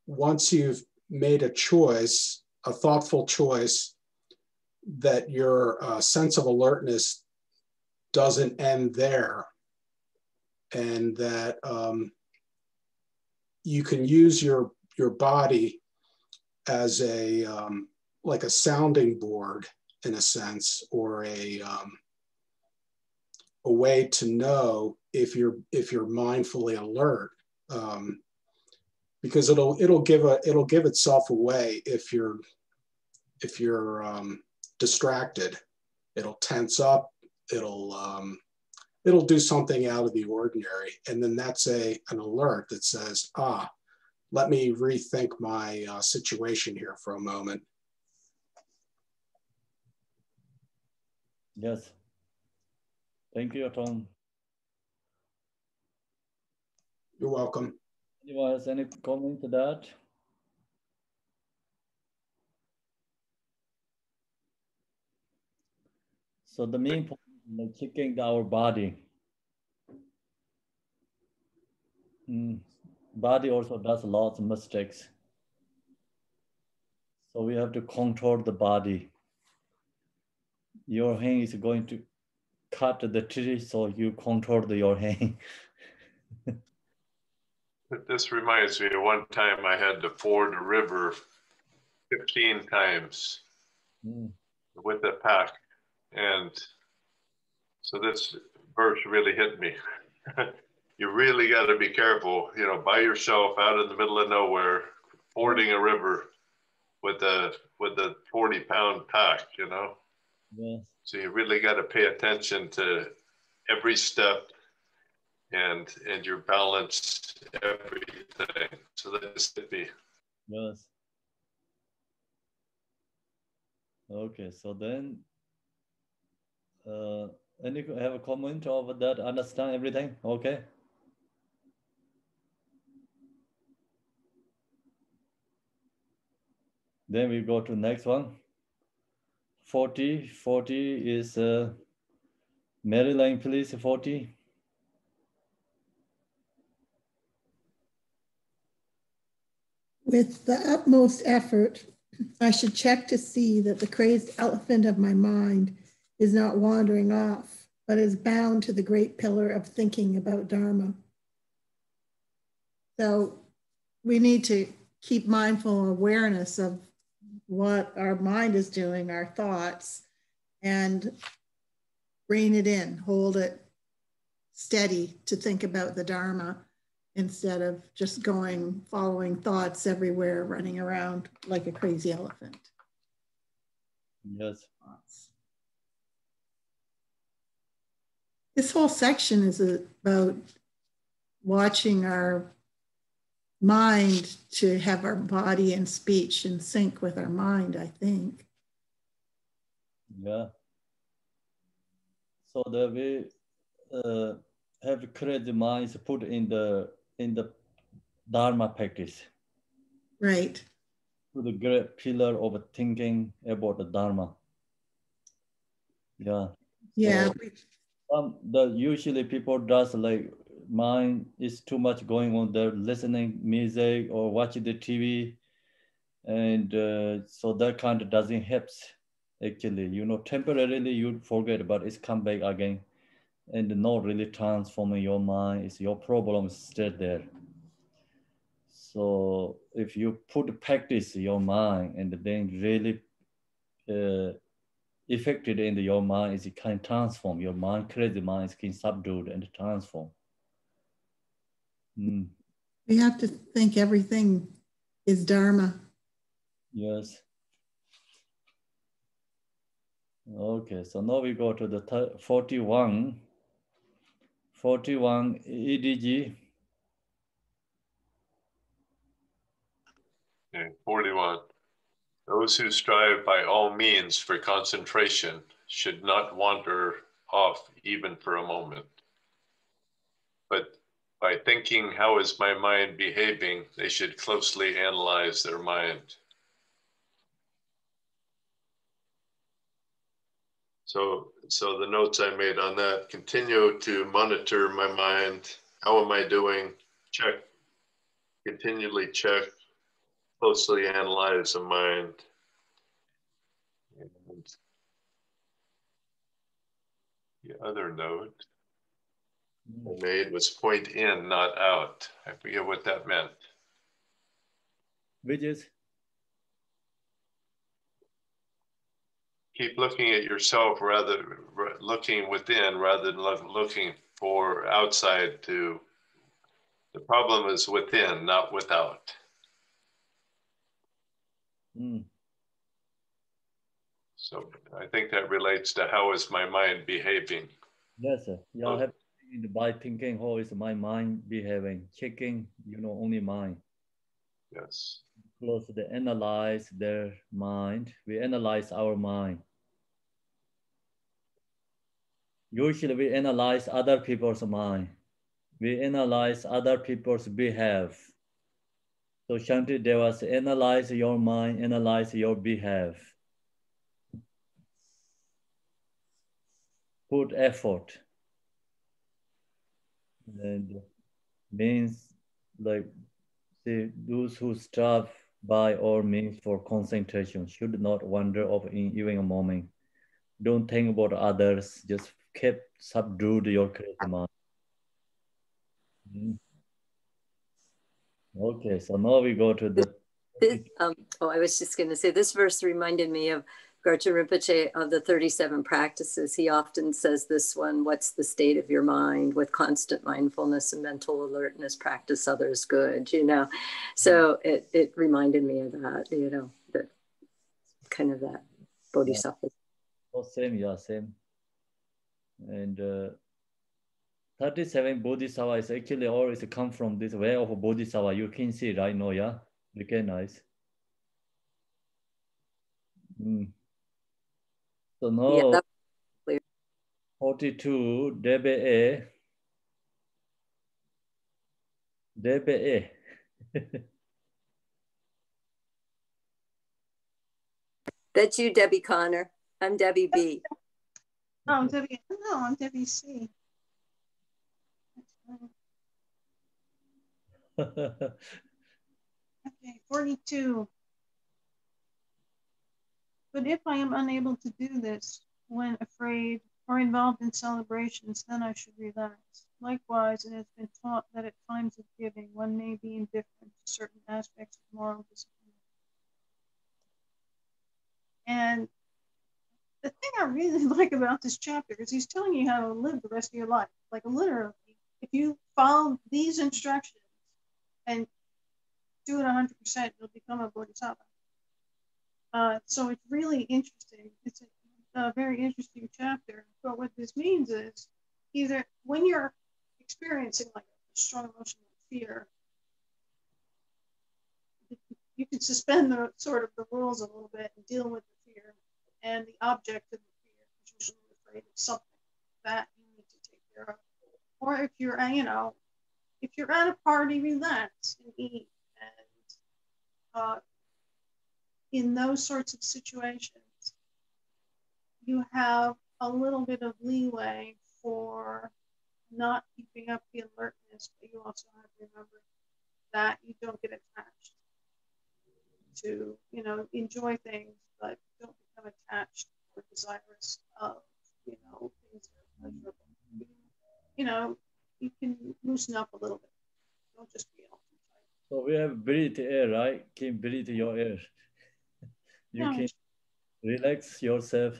once you've made a choice, a thoughtful choice, that your uh, sense of alertness doesn't end there, and that um, you can use your your body as a um, like a sounding board in a sense, or a um, a way to know if you're if you're mindfully alert. Um, because it'll it'll give a it'll give itself away if you're if you're um, distracted. It'll tense up. It'll um, it'll do something out of the ordinary, and then that's a an alert that says, ah, let me rethink my uh, situation here for a moment. Yes. Thank you, Tom. You're welcome. Anyone has any comment to that? So the main point checking our body. mm, body also does lots of mistakes. So we have to control the body. Your hand is going to cut the tree, so you control the, your hand. This reminds me of one time I had to ford a river 15 times Mm. with a pack. And so this verse really hit me. you really got to be careful, you know, by yourself out in the middle of nowhere, fording a river with a with a 40 pound pack, you know. Yes. So you really got to pay attention to every step and and your balance, everything. So that's hit me. Yes. Okay, so then, uh, any have a comment over that? Understand everything? Okay. Then we go to next one. 40, 40 is uh, Marilyn, please, 40. With the utmost effort, I should check to see that the crazed elephant of my mind is not wandering off, but is bound to the great pillar of thinking about Dharma. So we need to keep mindful awareness of what our mind is doing, our thoughts, and rein it in, hold it steady to think about the Dharma instead of just going, following thoughts everywhere, running around like a crazy elephant. Yes. This whole section is about watching our mind to have our body and speech in sync with our mind, I think. Yeah. So that we uh, have created minds put in the in the Dharma practice. Right. To the great pillar of thinking about the Dharma. Yeah. Yeah. So, um, the usually people does like mind is too much going on. There, listening music or watching the TV, and uh, so that kind of doesn't help. Actually, you know, temporarily you forget, but it's come back again. And not really transforming your mind. It's your problem still there. So if you put practice your mind and then really uh, affected in your mind is it can transform your mind crazy mind can subdue and transform mm. we have to think everything is dharma yes okay so now we go to the 41 41 EDG. Okay, 41. Those who strive by all means for concentration should not wander off even for a moment. But by thinking, how is my mind behaving, they should closely analyze their mind. So, so the notes I made on that continue to monitor my mind. How am I doing? Check, continually check, closely analyze the mind. And the other note I made was point in, not out. I forget what that meant. Which is? keep looking at yourself rather looking within rather than looking for outside to the problem is within not without mm. so i think that relates to how is my mind behaving yes sir yeah oh. have by thinking how is my mind behaving checking you know only mind yes closely analyze their mind we analyze our mind Usually we analyze other people's mind. We analyze other people's behavior. So Shanti Devas, analyze your mind, analyze your behavior. Put effort. And means like see those who strive by all means for concentration should not wander off in even a moment. Don't think about others, just keep subdued your creative mind. Mm. Okay, so now we go to the. This, um, oh, I was just going to say this verse reminded me of Garchen Rinpoche of the 37 practices. He often says this one What's the state of your mind? With constant mindfulness and mental alertness, practice others good, you know. So it, it reminded me of that, you know, that kind of that bodhisattva. Oh, same, yeah, same. And uh, 37 bodhisattva is actually always come from this way of bodhisattva. You can see right now, yeah? Recognize. Mm. So now, yeah, 42, DBA. DBA. That's you, Debbie Connor. I'm Debbie B. Oh, Debbie. No, I'm Debbie C. okay, 42. But if I am unable to do this when afraid or involved in celebrations, then I should relax. Likewise, it has been taught that at times of giving, one may be indifferent to certain aspects of moral discipline. And the thing I really like about this chapter is he's telling you how to live the rest of your life. Like literally, if you follow these instructions and do it 100%, you'll become a bodhisattva. Uh, so it's really interesting. It's a, a, very interesting chapter. But what this means is either when you're experiencing like a strong emotion like fear, you can suspend the sort of the rules a little bit and deal with the fear and the object of the fear is usually afraid of something that you need to take care of. Or if you're, you know, if you're at a party, relax and eat. And uh, in those sorts of situations, you have a little bit of leeway for not keeping up the alertness, but you also have to remember that you don't get attached to, you know, enjoy things, but don't become attached or desirous of, you know, things that are pleasurable. You know, you can loosen up a little bit. Don't just be all So we have breathe air, right? Can breathe your air. you no. can relax yourself.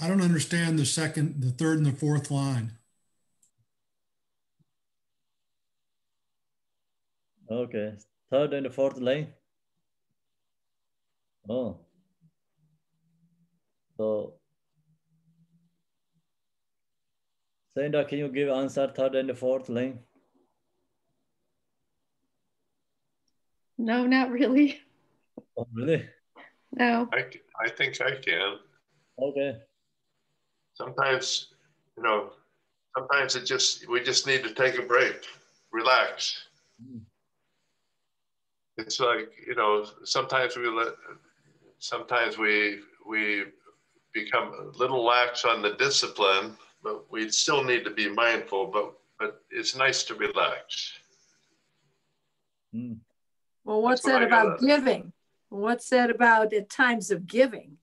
I don't understand the second, the third, and the fourth line. Okay, third and the fourth line. Oh. So, Sandra, can you give answer third and the fourth line? No, not really. Oh, really? No. I, I think I can. Okay. Sometimes, you know, sometimes it just, we just need to take a break, relax. Mm. It's like, you know, sometimes we let, sometimes we we become a little lax on the discipline, but we still need to be mindful. But but it's nice to relax. Mm. Well, what's that about gotta, giving? What's that about at times of giving?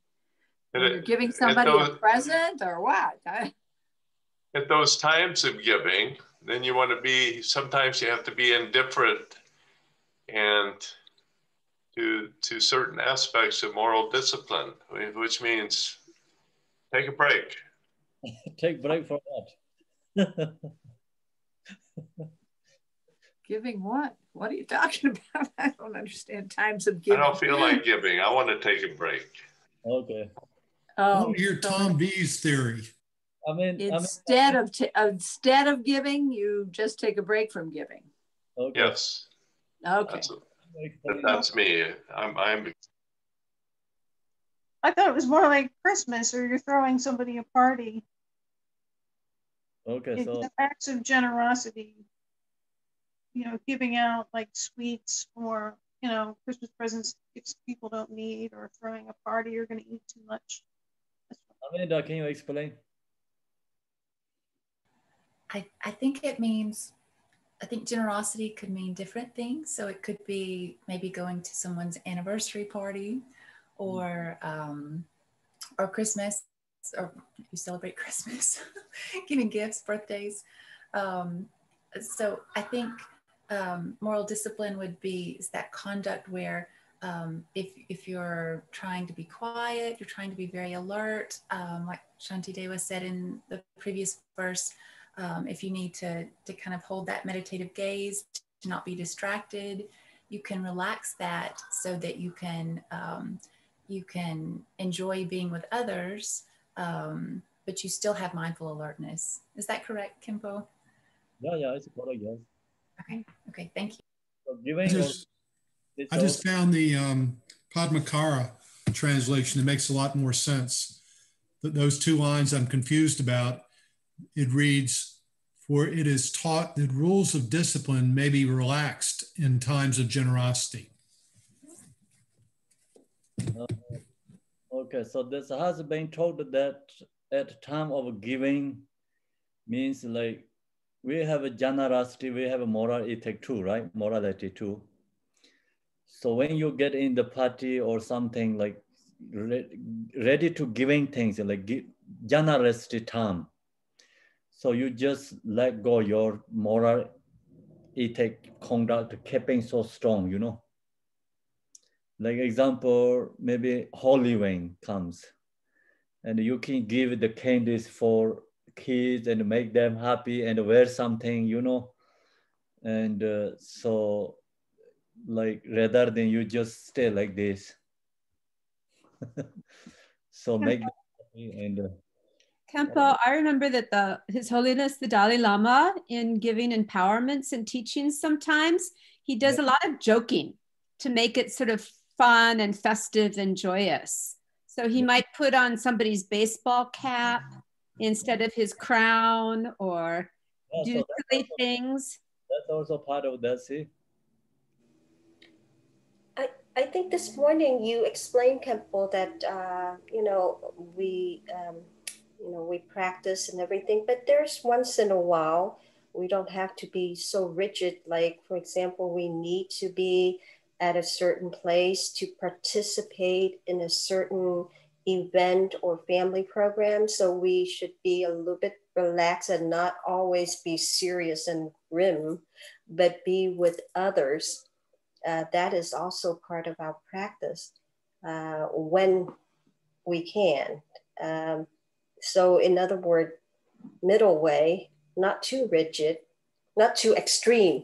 You're giving somebody those, a present or what? at those times of giving, then you want to be. Sometimes you have to be indifferent, and to, to certain aspects of moral discipline, which means take a break. take break for what? giving what? What are you talking about? I don't understand times of giving. I don't feel like giving. I want to take a break. Okay. Oh, your Tom B's theory. I mean, instead I mean, of t- instead of giving, you just take a break from giving. Okay. Yes. Okay. That's a, that's me. I'm, I'm. I thought it was more like Christmas, or you're throwing somebody a party. Okay, so acts of generosity. You know, giving out like sweets or you know Christmas presents if people don't need, or throwing a party you're going to eat too much. Amanda, can you explain? I, I think it means, I think generosity could mean different things. So it could be maybe going to someone's anniversary party or, um, or Christmas, or you celebrate Christmas, giving gifts, birthdays. Um, so I think um, moral discipline would be is that conduct where um, if, if you're trying to be quiet, you're trying to be very alert, um, like Shanti Deva said in the previous verse, um, if you need to, to kind of hold that meditative gaze, to not be distracted, you can relax that so that you can, um, you can enjoy being with others, um, but you still have mindful alertness. Is that correct, Khenpo? Yeah, yeah, it's correct, yes. Okay, okay, thank you. So I just, I just found the um, Padmakara translation. It makes a lot more sense. That those two lines I'm confused about. It reads, "For it is taught that rules of discipline may be relaxed in times of generosity." Uh, okay, so this has been told that at time of giving means like we have a generosity, we have a moral ethic too, right? Morality too. So when you get in the party or something like re ready to giving things like generosity time. So you just let go your moral ethic conduct keeping so strong, you know. Like example, maybe Halloween comes and you can give the candies for kids and make them happy and wear something, you know. And uh, so, like, rather than you just stay like this. so make them happy and. Uh, I remember that the His Holiness the Dalai Lama, in giving empowerments and teachings, sometimes he does a lot of joking to make it sort of fun and festive and joyous. So he might put on somebody's baseball cap instead of his crown or yeah, do so silly also, things. That's also part of that, see? I, I think this morning you explained, Khenpo, that, uh, you know, we, um, you know, we practice and everything, but there's once in a while, we don't have to be so rigid. Like, for example, we need to be at a certain place to participate in a certain event or family program. So we should be a little bit relaxed and not always be serious and grim, but be with others. Uh, that is also part of our practice uh, when we can. Um, so, in other words, middle way, not too rigid, not too extreme,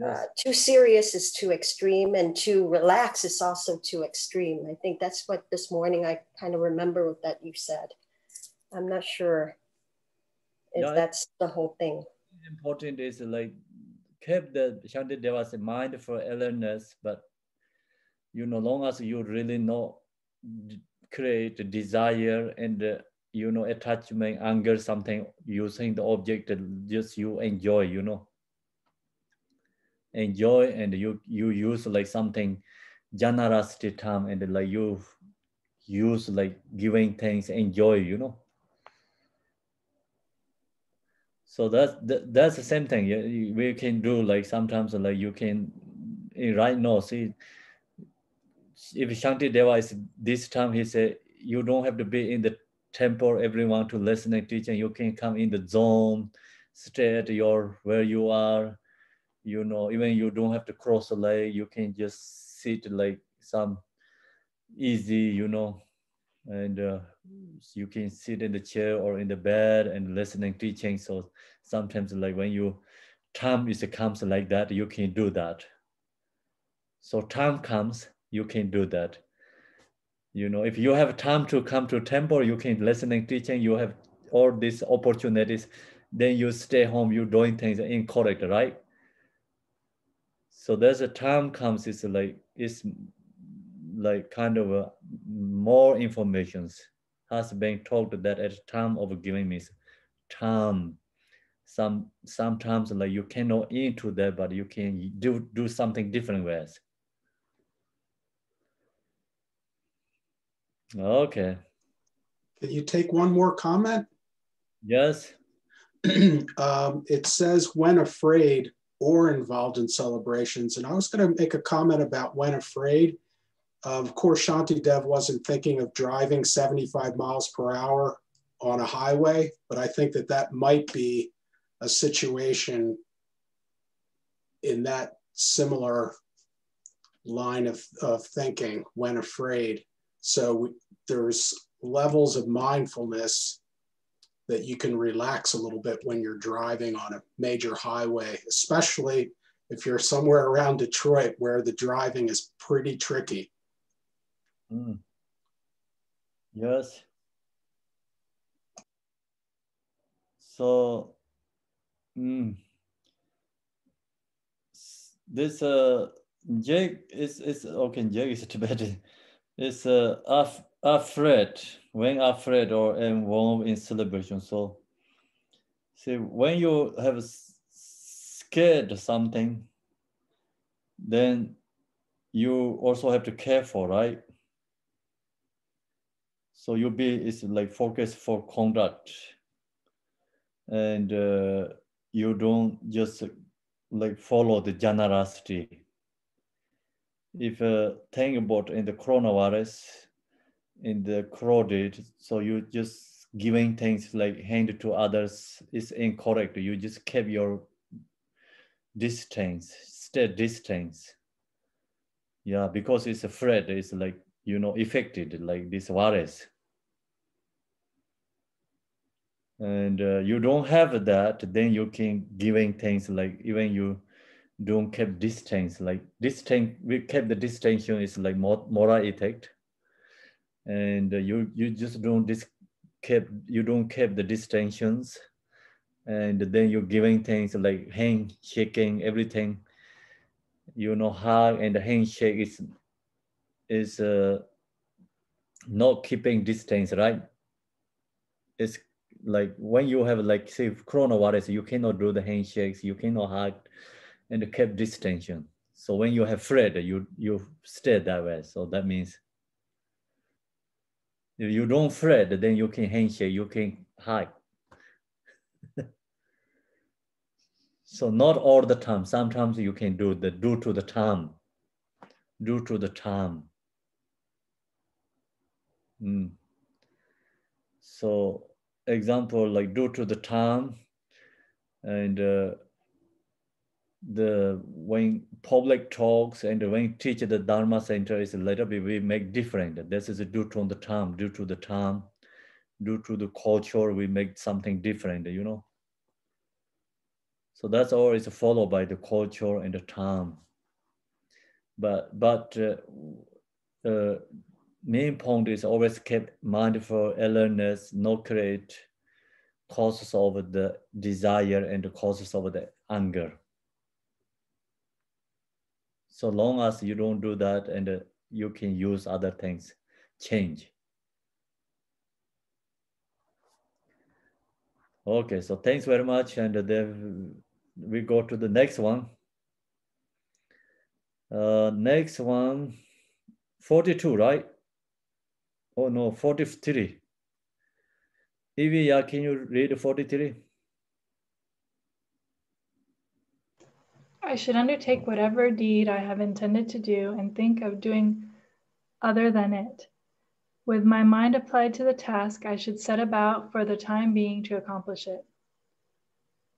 uh, too serious is too extreme, and too relaxed is also too extreme. I think that's what this morning I kind of remember that you said. I'm not sure if yeah, that's the whole thing. Important is like keep the Shanti Deva's mind for awareness, but you know, long as you really know, create desire and uh, you know attachment, anger, something using the object, that just you enjoy, you know enjoy and you you use like something generosity term and like you use like giving things enjoy you know? So that's that's the same thing. We can do like sometimes like you can eh, right now see if shanti deva is this time he said you don't have to be in the temple everyone to listen and teach and you can come in the zone stay at your where you are you know, even you don't have to cross a leg, you can just sit like some easy, you know, and uh, you can sit in the chair or in the bed and listening teaching. So sometimes like when you time is comes like that, you can do that. So time comes, you can do that. You know, if you have time to come to temple, you can listening teaching, you have all these opportunities, then you stay home, you doing things incorrect, right? So there's a time comes, it's like, it's like kind of a more informations has been told that at time of giving means time. Some sometimes like you cannot into that, but you can do do something different with. Okay. Can you take one more comment? Yes. um, it says when afraid or involved in celebrations. And I was going to make a comment about when afraid. of course, Shanti Dev wasn't thinking of driving 75 miles per hour on a highway, but I think that that might be a situation in that similar line of, of thinking when afraid. So we, there's levels of mindfulness that you can relax a little bit when you're driving on a major highway, especially if you're somewhere around Detroit where the driving is pretty tricky. Mm. Yes. So, mm, this uh, Jake is is okay. Jake is Tibetan. It's uh, af, afraid when afraid or involved in celebration. So, see when you have scared something, then you also have to care for right. So you be is like focus for conduct, and uh, you don't just like follow the generosity. If uh, think about in the coronavirus, in the crowded, so you just giving things like hand to others is incorrect. You just keep your distance, stay distance. Yeah, because it's afraid, it's like, you know, affected like this virus. And uh, you don't have that, then you can giving things like even you don't keep distance, like distance, we kept the distinction is like more moral effect and you you just don't dis- keep you don't keep the distinctions. And then you're giving things like hand shaking everything. You know hug and the handshake is is uh, not keeping distance right? It's like when you have like say coronavirus you cannot do the handshakes you cannot hug and keep distinction so when you have fred you you stay that way. So that means if you don't fret, then you can handshake, you can hug. so not all the time. Sometimes you can do the due to the time, due to the time. Mm. So example like due to the time and uh, the when public talks and when teach at the Dharma center is a little bit we make different. This is due to the time, due to the time, due to the culture, we make something different, you know. So that's always followed by the culture and the time. But but uh, uh, main point is always keep mindful awareness, not create causes of the desire and the causes of the anger so long as you don't do that and uh, you can use other things, change. Okay, so thanks very much. And then we go to the next one. Uh, next one, 42, right? Oh no, 43. Evie, yeah, can you read 43? I should undertake whatever deed I have intended to do and think of doing other than it. With my mind applied to the task, I should set about for the time being to accomplish it.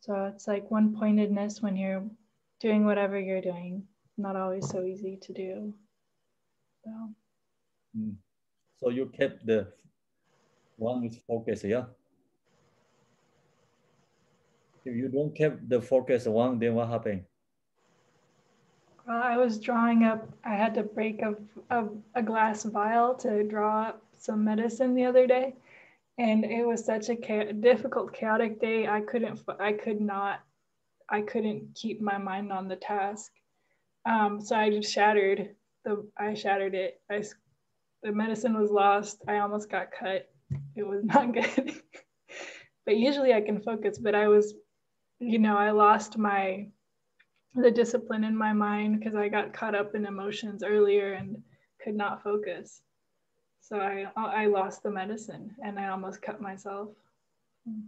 So it's like one pointedness when you're doing whatever you're doing. Not always so easy to do. So, mm. so you kept the one with focus, yeah? If you don't keep the focus one, then what happened? Well, I was drawing up, I had to break a, a, a, glass vial to draw up some medicine the other day. And it was such a cha- difficult, chaotic day. I couldn't, I could not, I couldn't keep my mind on the task. Um, so I just shattered the, I shattered it. I, the medicine was lost. I almost got cut. It was not good. but usually I can focus, but I was, you know, I lost my the discipline in my mind because I got caught up in emotions earlier and could not focus. So I I lost the medicine and I almost cut myself. Mm.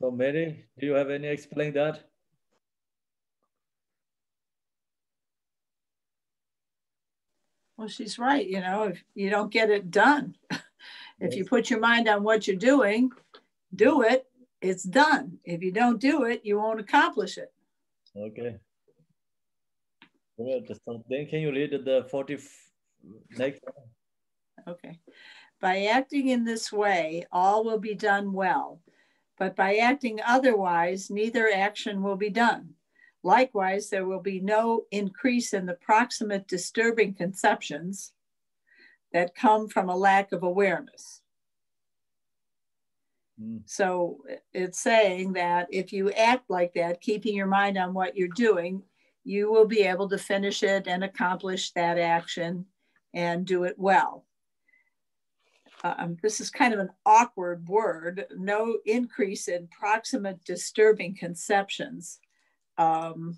So Mary, do you have any explain that? Well, she's right. You know, if you don't get it done, if you put your mind on what you're doing, do it, it's done. If you don't do it, you won't accomplish it. Okay. So then can you read the 40 next? Okay. By acting in this way, all will be done well. But by acting otherwise, neither action will be done. Likewise, there will be no increase in the proximate disturbing conceptions that come from a lack of awareness. Mm. So it's saying that if you act like that, keeping your mind on what you're doing, you will be able to finish it and accomplish that action and do it well. Um, this is kind of an awkward word, no increase in proximate disturbing conceptions, um,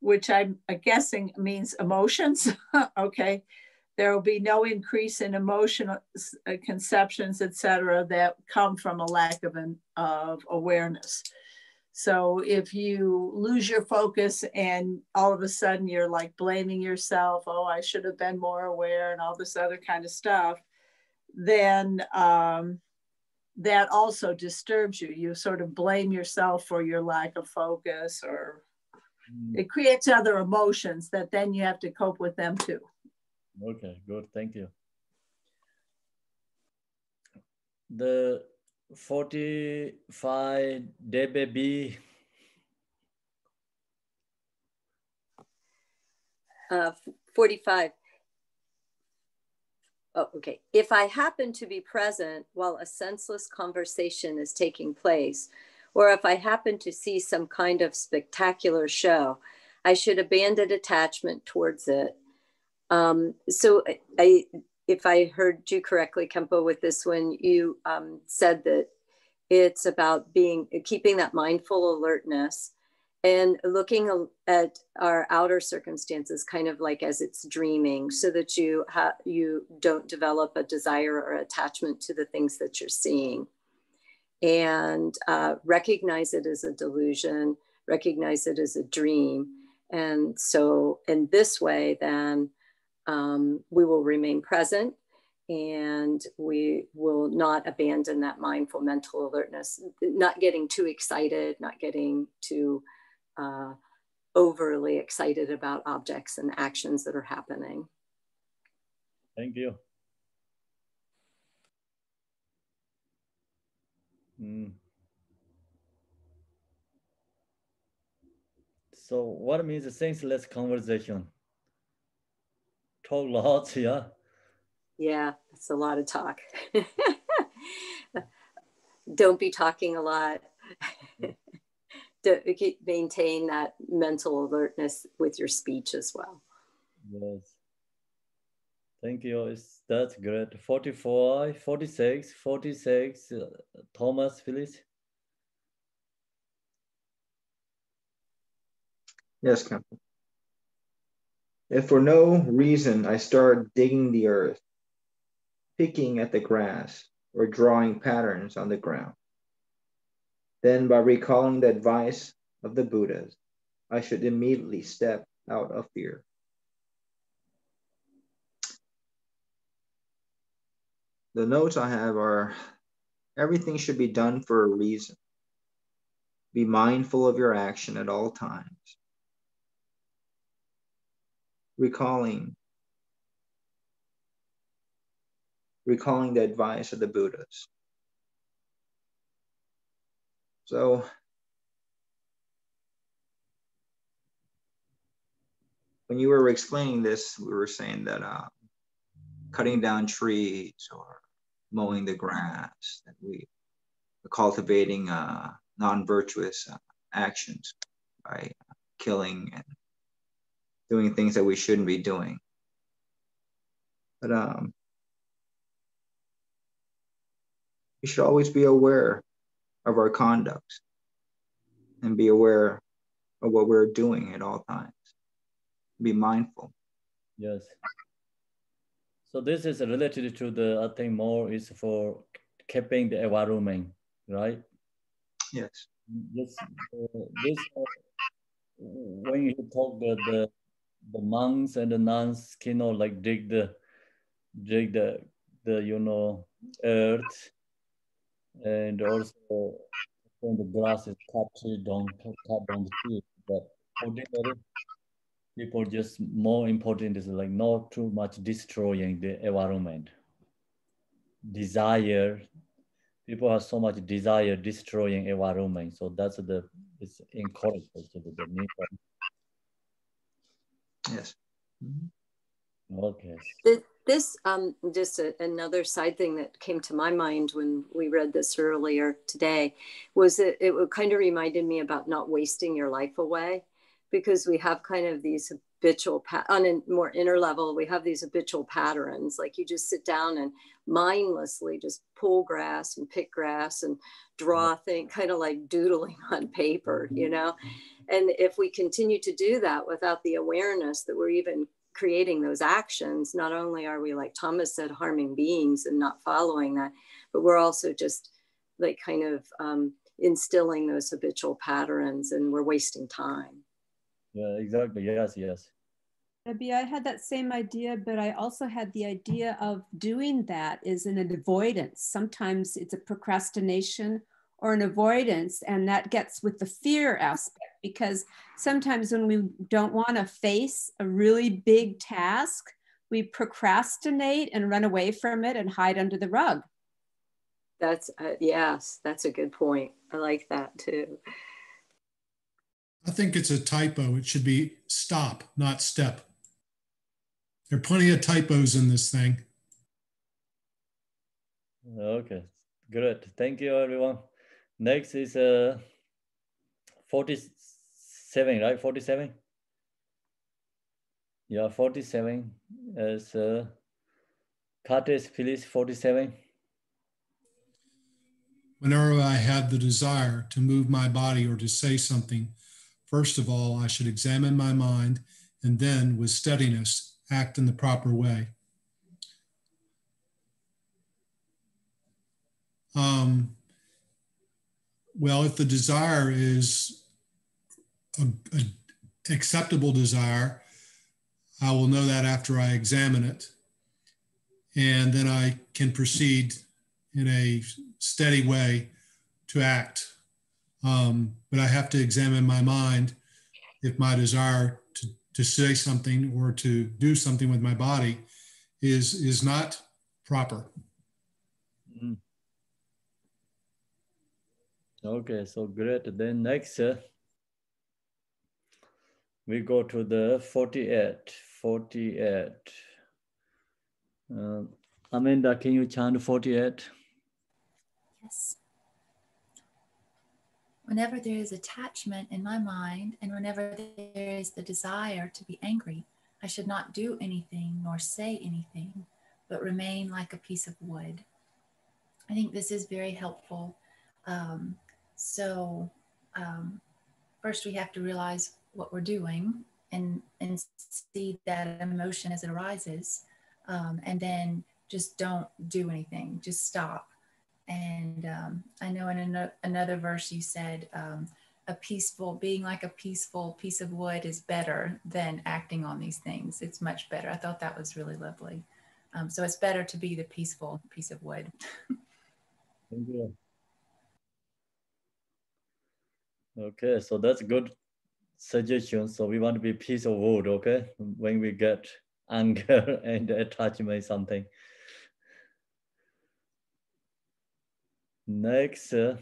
which I'm guessing means emotions. okay. There will be no increase in emotional uh, conceptions, etc., that come from a lack of, an, of awareness. So if you lose your focus and all of a sudden you're like blaming yourself, oh, I should have been more aware and all this other kind of stuff, then um, that also disturbs you. You sort of blame yourself for your lack of focus or mm. it creates other emotions that then you have to cope with them too. Okay, good. Thank you. The 45 dB. Uh, 45. Oh, okay. If I happen to be present while a senseless conversation is taking place, or if I happen to see some kind of spectacular show, I should abandon attachment towards it. Um, so I, if I heard you correctly, Khenpo, with this one, you um, said that it's about being keeping that mindful alertness and looking at our outer circumstances kind of like as it's dreaming so that you ha- you don't develop a desire or attachment to the things that you're seeing. And uh, recognize it as a delusion recognize it as a dream. And so in this way then um, we will remain present and we will not abandon that mindful mental alertness, not getting too excited, not getting too uh, overly excited about objects and actions that are happening. Thank you. Mm. So what means a senseless conversation? Talk lots, yeah. Yeah, it's a lot of talk. Don't be talking a lot. to maintain that mental alertness with your speech as well. Yes. Thank you. It's, that's great. 44, 46, 46, uh, Thomas Phyllis. Yes, Captain. If for no reason I start digging the earth, picking at the grass, or drawing patterns on the ground, then by recalling the advice of the Buddhas, I should immediately step out of fear. The notes I have are everything should be done for a reason. Be mindful of your action at all times recalling recalling the advice of the Buddhas. So when you were explaining this, we were saying that uh, cutting down trees or mowing the grass, that we are cultivating uh, non-virtuous uh, actions by killing and doing things that we shouldn't be doing. But um, we should always be aware of our conduct and be aware of what we're doing at all times. Be mindful. Yes. So this is related to the, I think more is for keeping the environment, right? Yes. This, uh, this uh, when you talk the, the the monks and the nuns, know, like dig the dig the the you know earth, and also when the grass is cut, don't cut down the tree. But ordinary people just more important is like not too much destroying the environment. Desire, people have so much desire destroying environment. So that's the it's encouraged to the, new Yes. Okay. This, um, just a, another side thing that came to my mind when we read this earlier today was that it kind of reminded me about not wasting your life away because we have kind of these habitual on a more inner level we have these habitual patterns like you just sit down and mindlessly just pull grass and pick grass and draw mm-hmm. thing kind of like doodling on paper mm-hmm. you know? Mm-hmm. And if we continue to do that without the awareness that we're even creating those actions not only are we like thomas said harming beings and not following that but we're also just like kind of um, instilling those habitual patterns and we're wasting time yeah, exactly. Yes, yes. Debbie, I had that same idea, but I also had the idea of doing that is an avoidance. Sometimes it's a procrastination or an avoidance, and that gets with the fear aspect because sometimes when we don't want to face a really big task, we procrastinate and run away from it and hide under the rug. That's, uh, yes, that's a good point. I like that too. I think it's a typo. It should be stop, not step. There are plenty of typos in this thing. Okay, good. Thank you, everyone. Next is uh, 47, right? 47? Yeah, 47 is uh, Curtis, please, 47. Whenever I have the desire to move my body or to say something, First of all, I should examine my mind and then, with steadiness, act in the proper way. Um, well, if the desire is an acceptable desire, I will know that after I examine it. And then I can proceed in a steady way to act um, but I have to examine my mind if my desire to, to say something or to do something with my body is, is not proper. Mm. Okay, so great. Then next, uh, we go to the 48. 48. Uh, Amanda, can you chant 48? Yes whenever there is attachment in my mind and whenever there is the desire to be angry, I should not do anything nor say anything, but remain like a piece of wood. I think this is very helpful. Um, so, um, first we have to realize what we're doing and, and see that emotion as it arises. Um, and then just don't do anything, just stop and um, I know in an- another verse you said, um, a peaceful, being like a peaceful piece of wood is better than acting on these things. It's much better. I thought that was really lovely. Um, so it's better to be the peaceful piece of wood. Thank you. Okay, so that's a good suggestion. So we want to be piece of wood, okay? When we get anger and attachment something. Next, uh,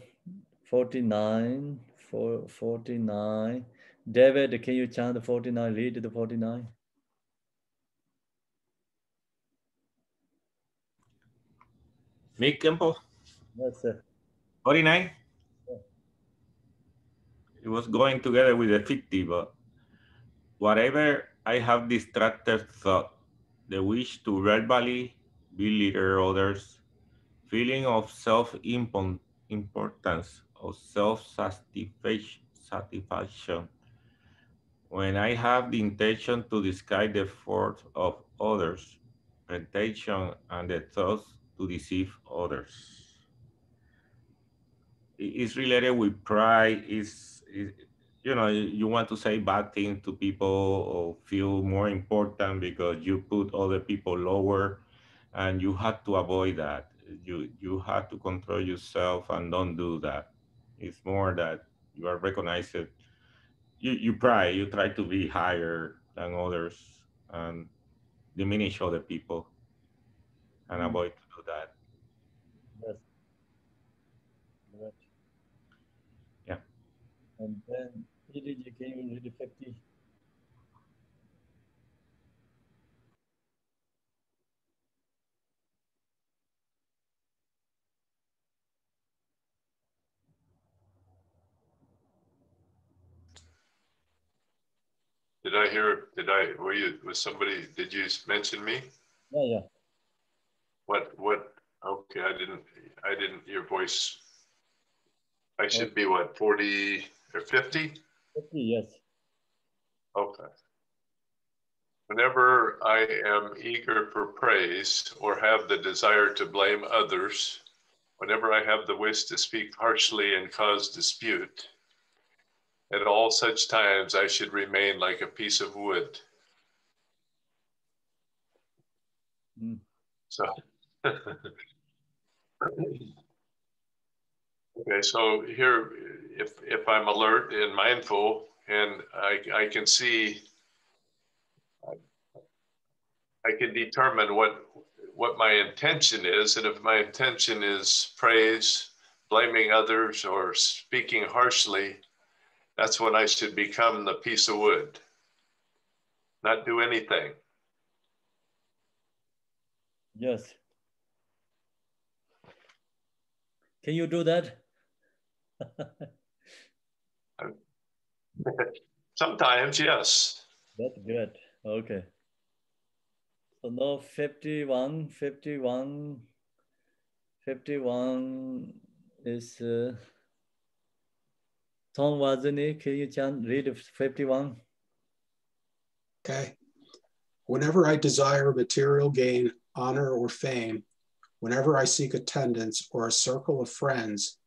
49, for 49. David, can you chant the 49, read the 49? Me, Khenpo? Yes, sir. 49? Yeah. It was going together with the 50, but whatever I have distracted thought, the wish to verbally belittle others, feeling of self-importance or self-satisfaction when I have the intention to disguise the fault of others, pretension, and the thoughts to deceive others. it's related with pride. Is you know you want to say bad things to people or feel more important because you put other people lower, and you have to avoid that. You you have to control yourself and don't do that. It's more that you are recognized. You you try you try to be higher than others and diminish other people and mm -hmm. avoid to do that. Yes. Right. Yeah. And then EDG, can you read Did I hear, did I, were you, was somebody, did you mention me? Yeah, yeah. What, what, okay, I didn't, I didn't, your voice, I should be what, 40 or 50? 50, yes. Okay. Whenever I am eager for praise or have the desire to blame others, whenever I have the wish to speak harshly and cause dispute, at all such times I should remain like a piece of wood. Mm. So, okay, so here, if, if I'm alert and mindful and I, I can see, I can determine what, what my intention is. And if my intention is praise, blaming others, or speaking harshly, that's when I should become the piece of wood, not do anything. Yes. Can you do that? Sometimes, yes. That's good. Okay. So now 51, 51, 51 is uh, Tom Wazani, can you John, read 51? Okay. Whenever I desire material gain, honor, or fame, whenever I seek attendance or a circle of friends,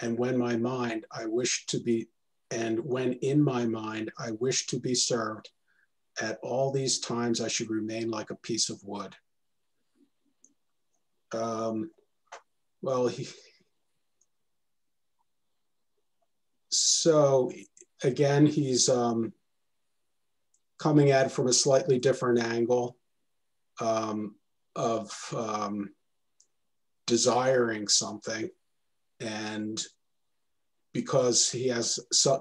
and when my mind I wish to be, and when in my mind I wish to be served, at all these times I should remain like a piece of wood. Um, well, he, so again, he's um, coming at it from a slightly different angle um, of um, desiring something. And because he has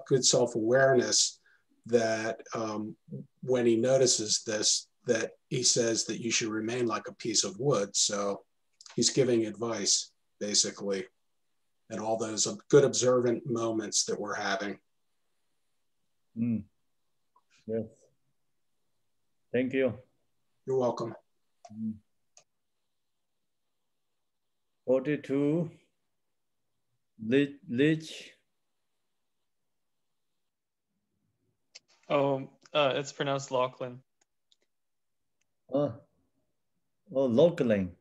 good self-awareness that um, when he notices this, that he says that you should remain like a piece of wood. So he's giving advice, basically and all those good observant moments that we're having. Mm. Yes. Thank you. You're welcome. Mm. 42, Lich. Oh, uh, it's pronounced Lachlan. Oh, oh, Lachlan.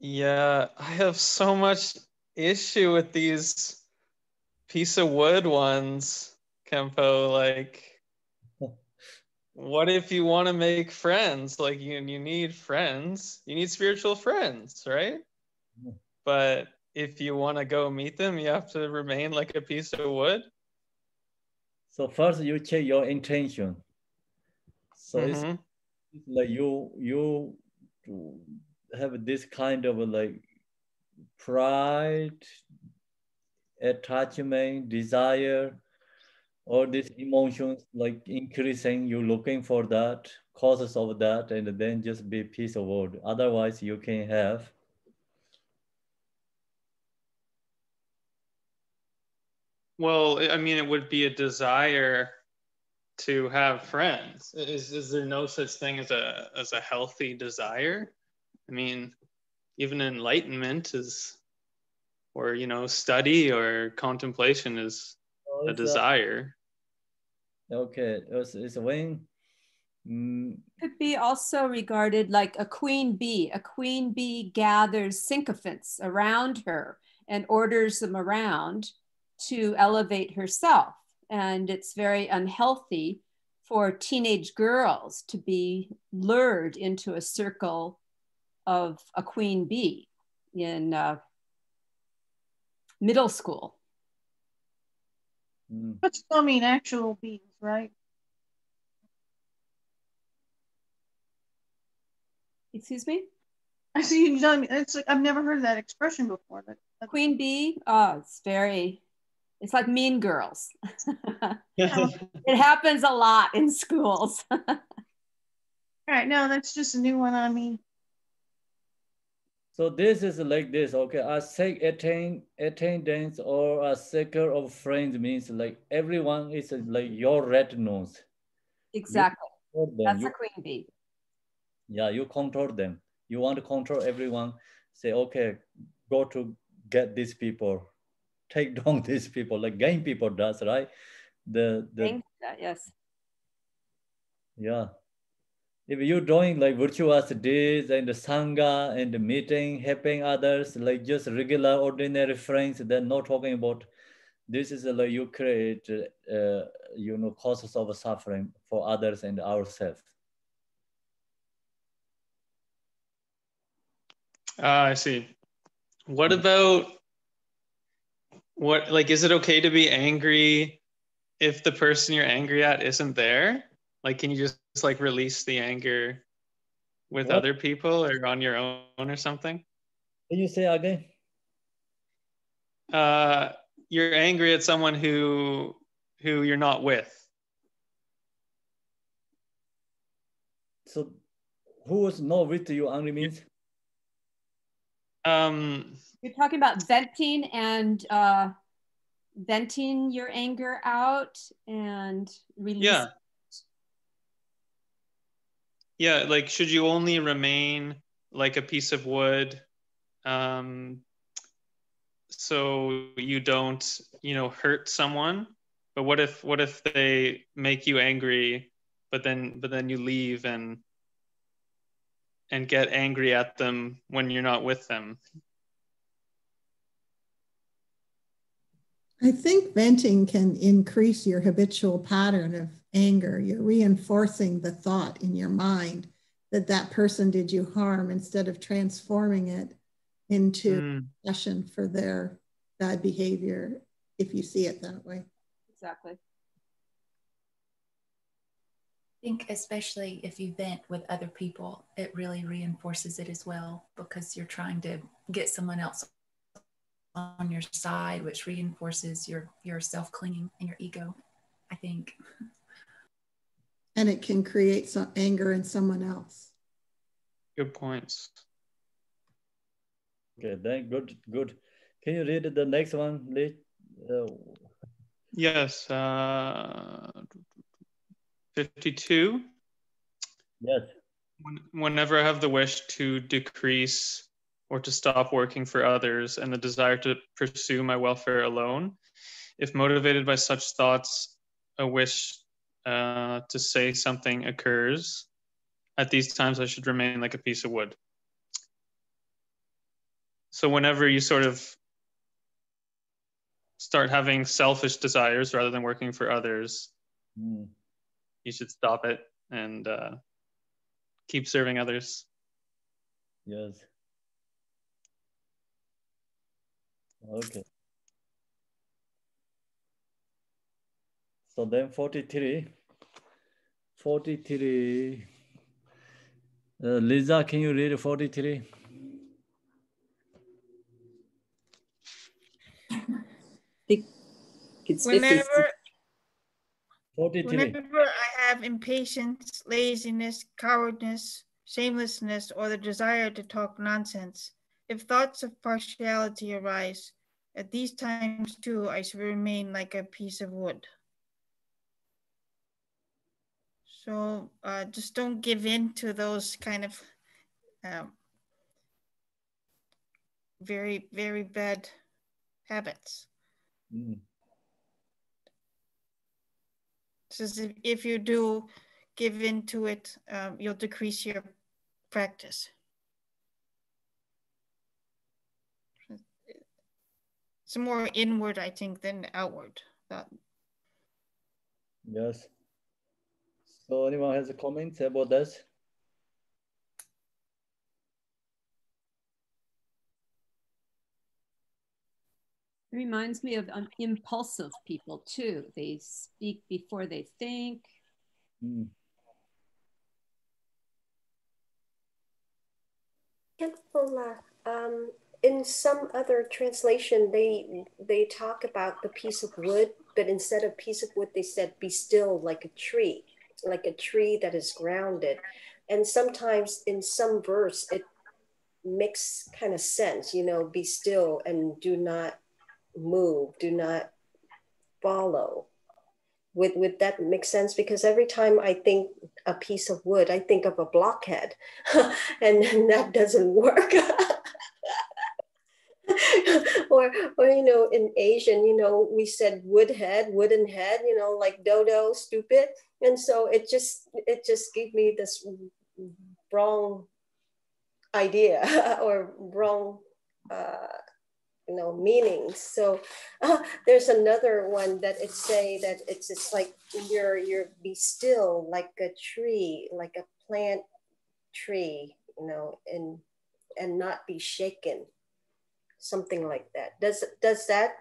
Yeah, I have so much issue with these piece of wood ones, Khenpo. Like, what if you want to make friends? Like, you, you need friends, you need spiritual friends, right? But if you want to go meet them, you have to remain like a piece of wood. So first you check your intention. So mm -hmm. it's, mm-hmm. it's like you you have this kind of like pride, attachment, desire, all these emotions like increasing, you're looking for that, causes of that, and then just be peace of world. Otherwise, you can have. Well, I mean, it would be a desire to have friends. Is, is there no such thing as a as a healthy desire? I mean, even enlightenment is or you know study or contemplation is oh, a desire a, okay it's, it's when mm, could be also regarded like a queen bee. A queen bee gathers sycophants around her and orders them around to elevate herself. And it's very unhealthy for teenage girls to be lured into a circle of a queen bee in uh, middle school. Mm. But still mean actual bees, right? Excuse me? I see you telling me it's like I've never heard that expression before. But Queen bee, oh, it's very, it's like mean girls. it happens a lot in schools. All right, no, that's just a new one on me. So this is like this, okay? A attain attendance or a circle of friends means like everyone is like your red nose. exactly. You control them. That's You- a queen bee. yeah, you control them. You want to control everyone. Say, okay, go to get these people, take down these people, like game people does, right? The the. Yes. yeah. If you're doing like virtuous deeds and the sangha and the meeting, helping others, like just regular ordinary friends, then not talking about this is like you create, uh, you know, causes of suffering for others and ourselves. Ah, I see. What about what like is it okay to be angry if the person you're angry at isn't there? Like can you just like release the anger with What? other people or on your own or something? Can you say again? Uh you're angry at someone who who you're not with. So who was not with you angry means? Um You're talking about venting and uh, venting your anger out and releasing. Yeah. Yeah, like should you only remain like a piece of wood um so you don't, you know, hurt someone? But what if what if they make you angry but then but then you leave and and get angry at them when you're not with them? I think venting can increase your habitual pattern of anger. You're reinforcing the thought in your mind that that person did you harm instead of transforming it into Mm. passion for their bad behavior, if you see it that way. Exactly. I think especially if you vent with other people, it really reinforces it as well because you're trying to get someone else on your side, which reinforces your your self clinging and your ego. I think. And it can create some anger in someone else. Good points. Okay, then good, good. Can you read the next one, Lee? Uh, Yes, uh 52. yes. Whenever I have the wish to decrease or to stop working for others and the desire to pursue my welfare alone, if motivated by such thoughts, a wish uh, to say something occurs, at these times I should remain like a piece of wood. So, whenever you sort of start having selfish desires rather than working for others, Mm. you should stop it and uh, keep serving others. Yes. Okay. So then 43. 43. Uh, Lisa, can you read 43? It's Whenever, 43. whenever I have impatience, laziness, cowardness, shamelessness, or the desire to talk nonsense, if thoughts of partiality arise, at these times too I should remain like a piece of wood. So uh, just don't give in to those kind of um, very, very bad habits. Mm. If, if you do give in to it, um, you'll decrease your practice. it's more inward, I think, than outward. That Yes. So anyone has a comment about this? It reminds me of um, impulsive people too. They speak before they think. Mm. Um, in some other translation, they they talk about the piece of wood, but instead of piece of wood, they said be still like a tree, like a tree that is grounded. And sometimes in some verse, it makes kind of sense, you know, be still and do not move, do not follow. Would, would that make sense? Because every time I think a piece of wood, I think of a blockhead, and that doesn't work. or, or you know, in Asian, you know, we said wood head, wooden head, you know, like dodo, stupid, and so it just it just gave me this wrong idea or wrong uh, you know meanings so uh, there's another one that it say that it's it's like you're you're be still like a tree like a plant tree you know and and not be shaken. Something like that. Does does that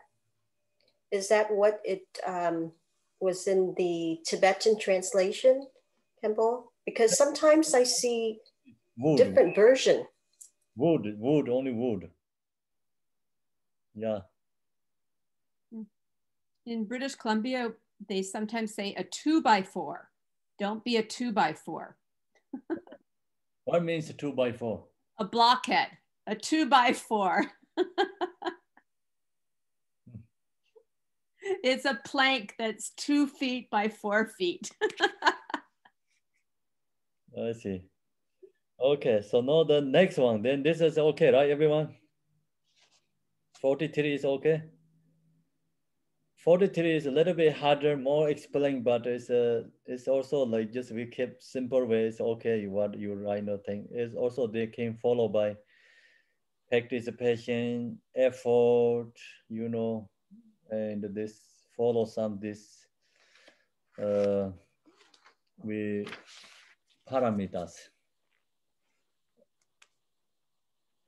is that what it um, was in the tibetan translation Khenpo? because sometimes i see wood. different version wood wood only wood yeah. In British Columbia, they sometimes say a two by four. Don't be a two by four. what means a two by four? A blockhead, a two by four. it's a plank that's two feet by four feet. I see. Okay, so now the next one, then this is okay, right, everyone? 43 is okay. 43 is a little bit harder, more explain, but it's uh, it's also like just we keep simple ways. Okay, what you write nothing is also they can follow by participation, effort, you know, and this follow some this uh, we parameters.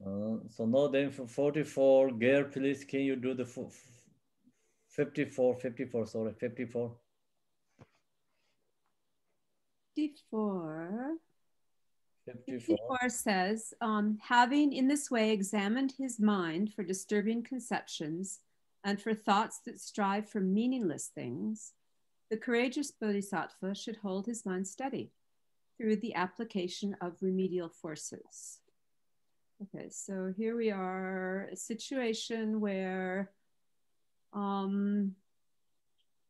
Uh, so now then for 44, Gail, please, can you do the 54, 54, sorry, 54. 54. 54. 54 says, um, having in this way examined his mind for disturbing conceptions and for thoughts that strive for meaningless things, the courageous bodhisattva should hold his mind steady through the application of remedial forces. Okay, so here we are, a situation where um,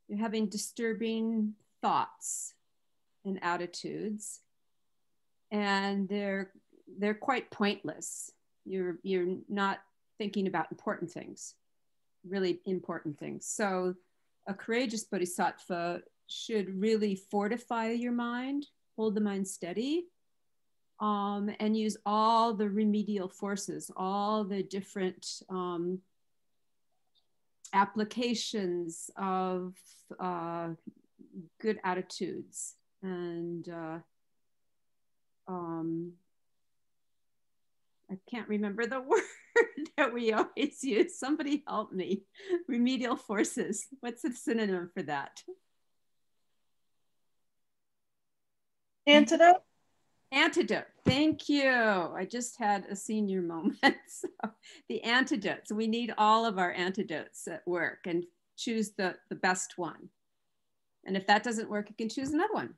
you're having disturbing thoughts and attitudes, and they're they're quite pointless. You're you're not thinking about important things, really important things. So, a courageous bodhisattva should really fortify your mind, hold the mind steady, um, and use all the remedial forces, all the different um, applications of uh, good attitudes and uh, um, I can't remember the word that we always use. Somebody help me. Remedial forces. What's the synonym for that? Antidote? Antidote. Thank you. I just had a senior moment. So the antidotes. We need all of our antidotes at work and choose the, the best one. And if that doesn't work, you can choose another one.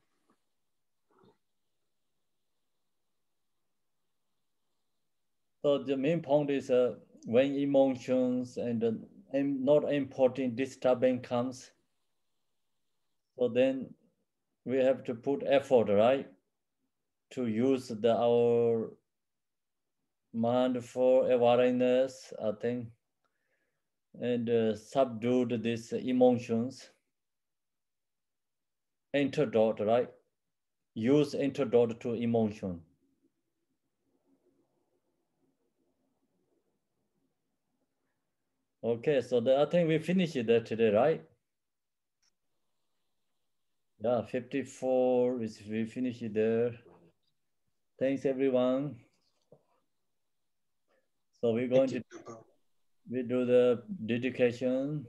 So the main point is uh, when emotions and uh, not important disturbing comes, so then we have to put effort, right? to use the our mind for awareness, I think, and uh, subdued these emotions. Antidote, right? Use antidote to emotion. Okay, so the, I think we finished it there today, right? Yeah, 54 is we finish it there. Thanks everyone. So we're going to we do the dedication.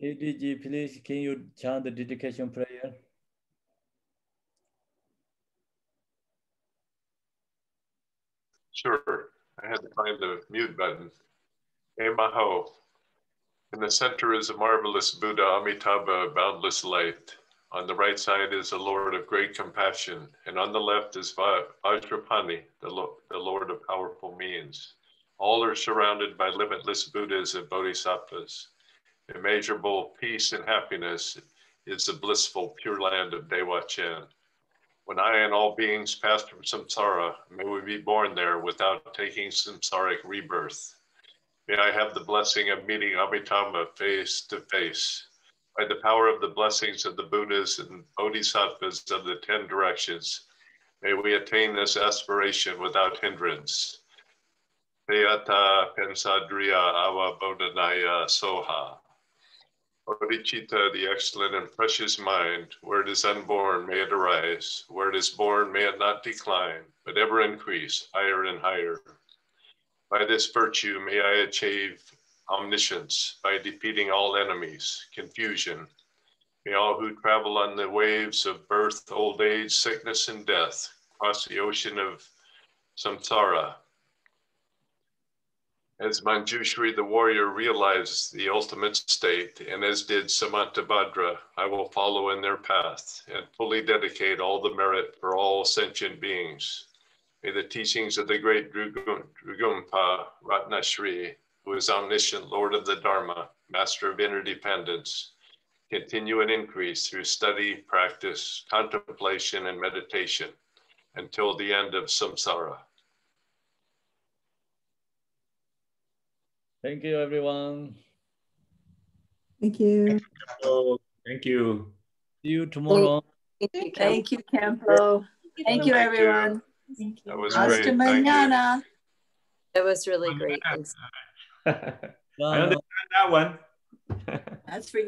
ADG, please, can you chant the dedication prayer? Sure. I had to find the mute button. Emaho. In the center is a marvelous Buddha Amitabha, boundless light. On the right side is a Lord of great compassion, and on the left is Vajrapani, the, Lo the Lord of powerful means. All are surrounded by limitless Buddhas and Bodhisattvas. Immeasurable peace and happiness is the blissful pure land of Dewa Chen. When I and all beings pass from samsara, may we be born there without taking samsaric rebirth. May I have the blessing of meeting Amitabha face to face. By the power of the blessings of the Buddhas and Bodhisattvas of the 10 directions, may we attain this aspiration without hindrance. Theata pensadriya awa bodhanaya soha. Bodhicitta, the excellent and precious mind, where it is unborn, may it arise. Where it is born, may it not decline, but ever increase, higher and higher. By this virtue, may I achieve omniscience by defeating all enemies, confusion. May all who travel on the waves of birth, old age, sickness, and death cross the ocean of samsara as Manjushri the warrior realized the ultimate state, and as did Samantabhadra, I will follow in their path and fully dedicate all the merit for all sentient beings. May the teachings of the great Drikungpa Ratnashri, who is omniscient Lord of the Dharma, master of interdependence, continue and increase through study, practice, contemplation, and meditation until the end of samsara. Thank you, everyone. Thank you. Thank you. See you tomorrow. Thank you, Khenpo. Thank you, everyone. Thank you. That was Hasta great. Thank you. mañana. It was really great. Thanks. I understand that one. That's for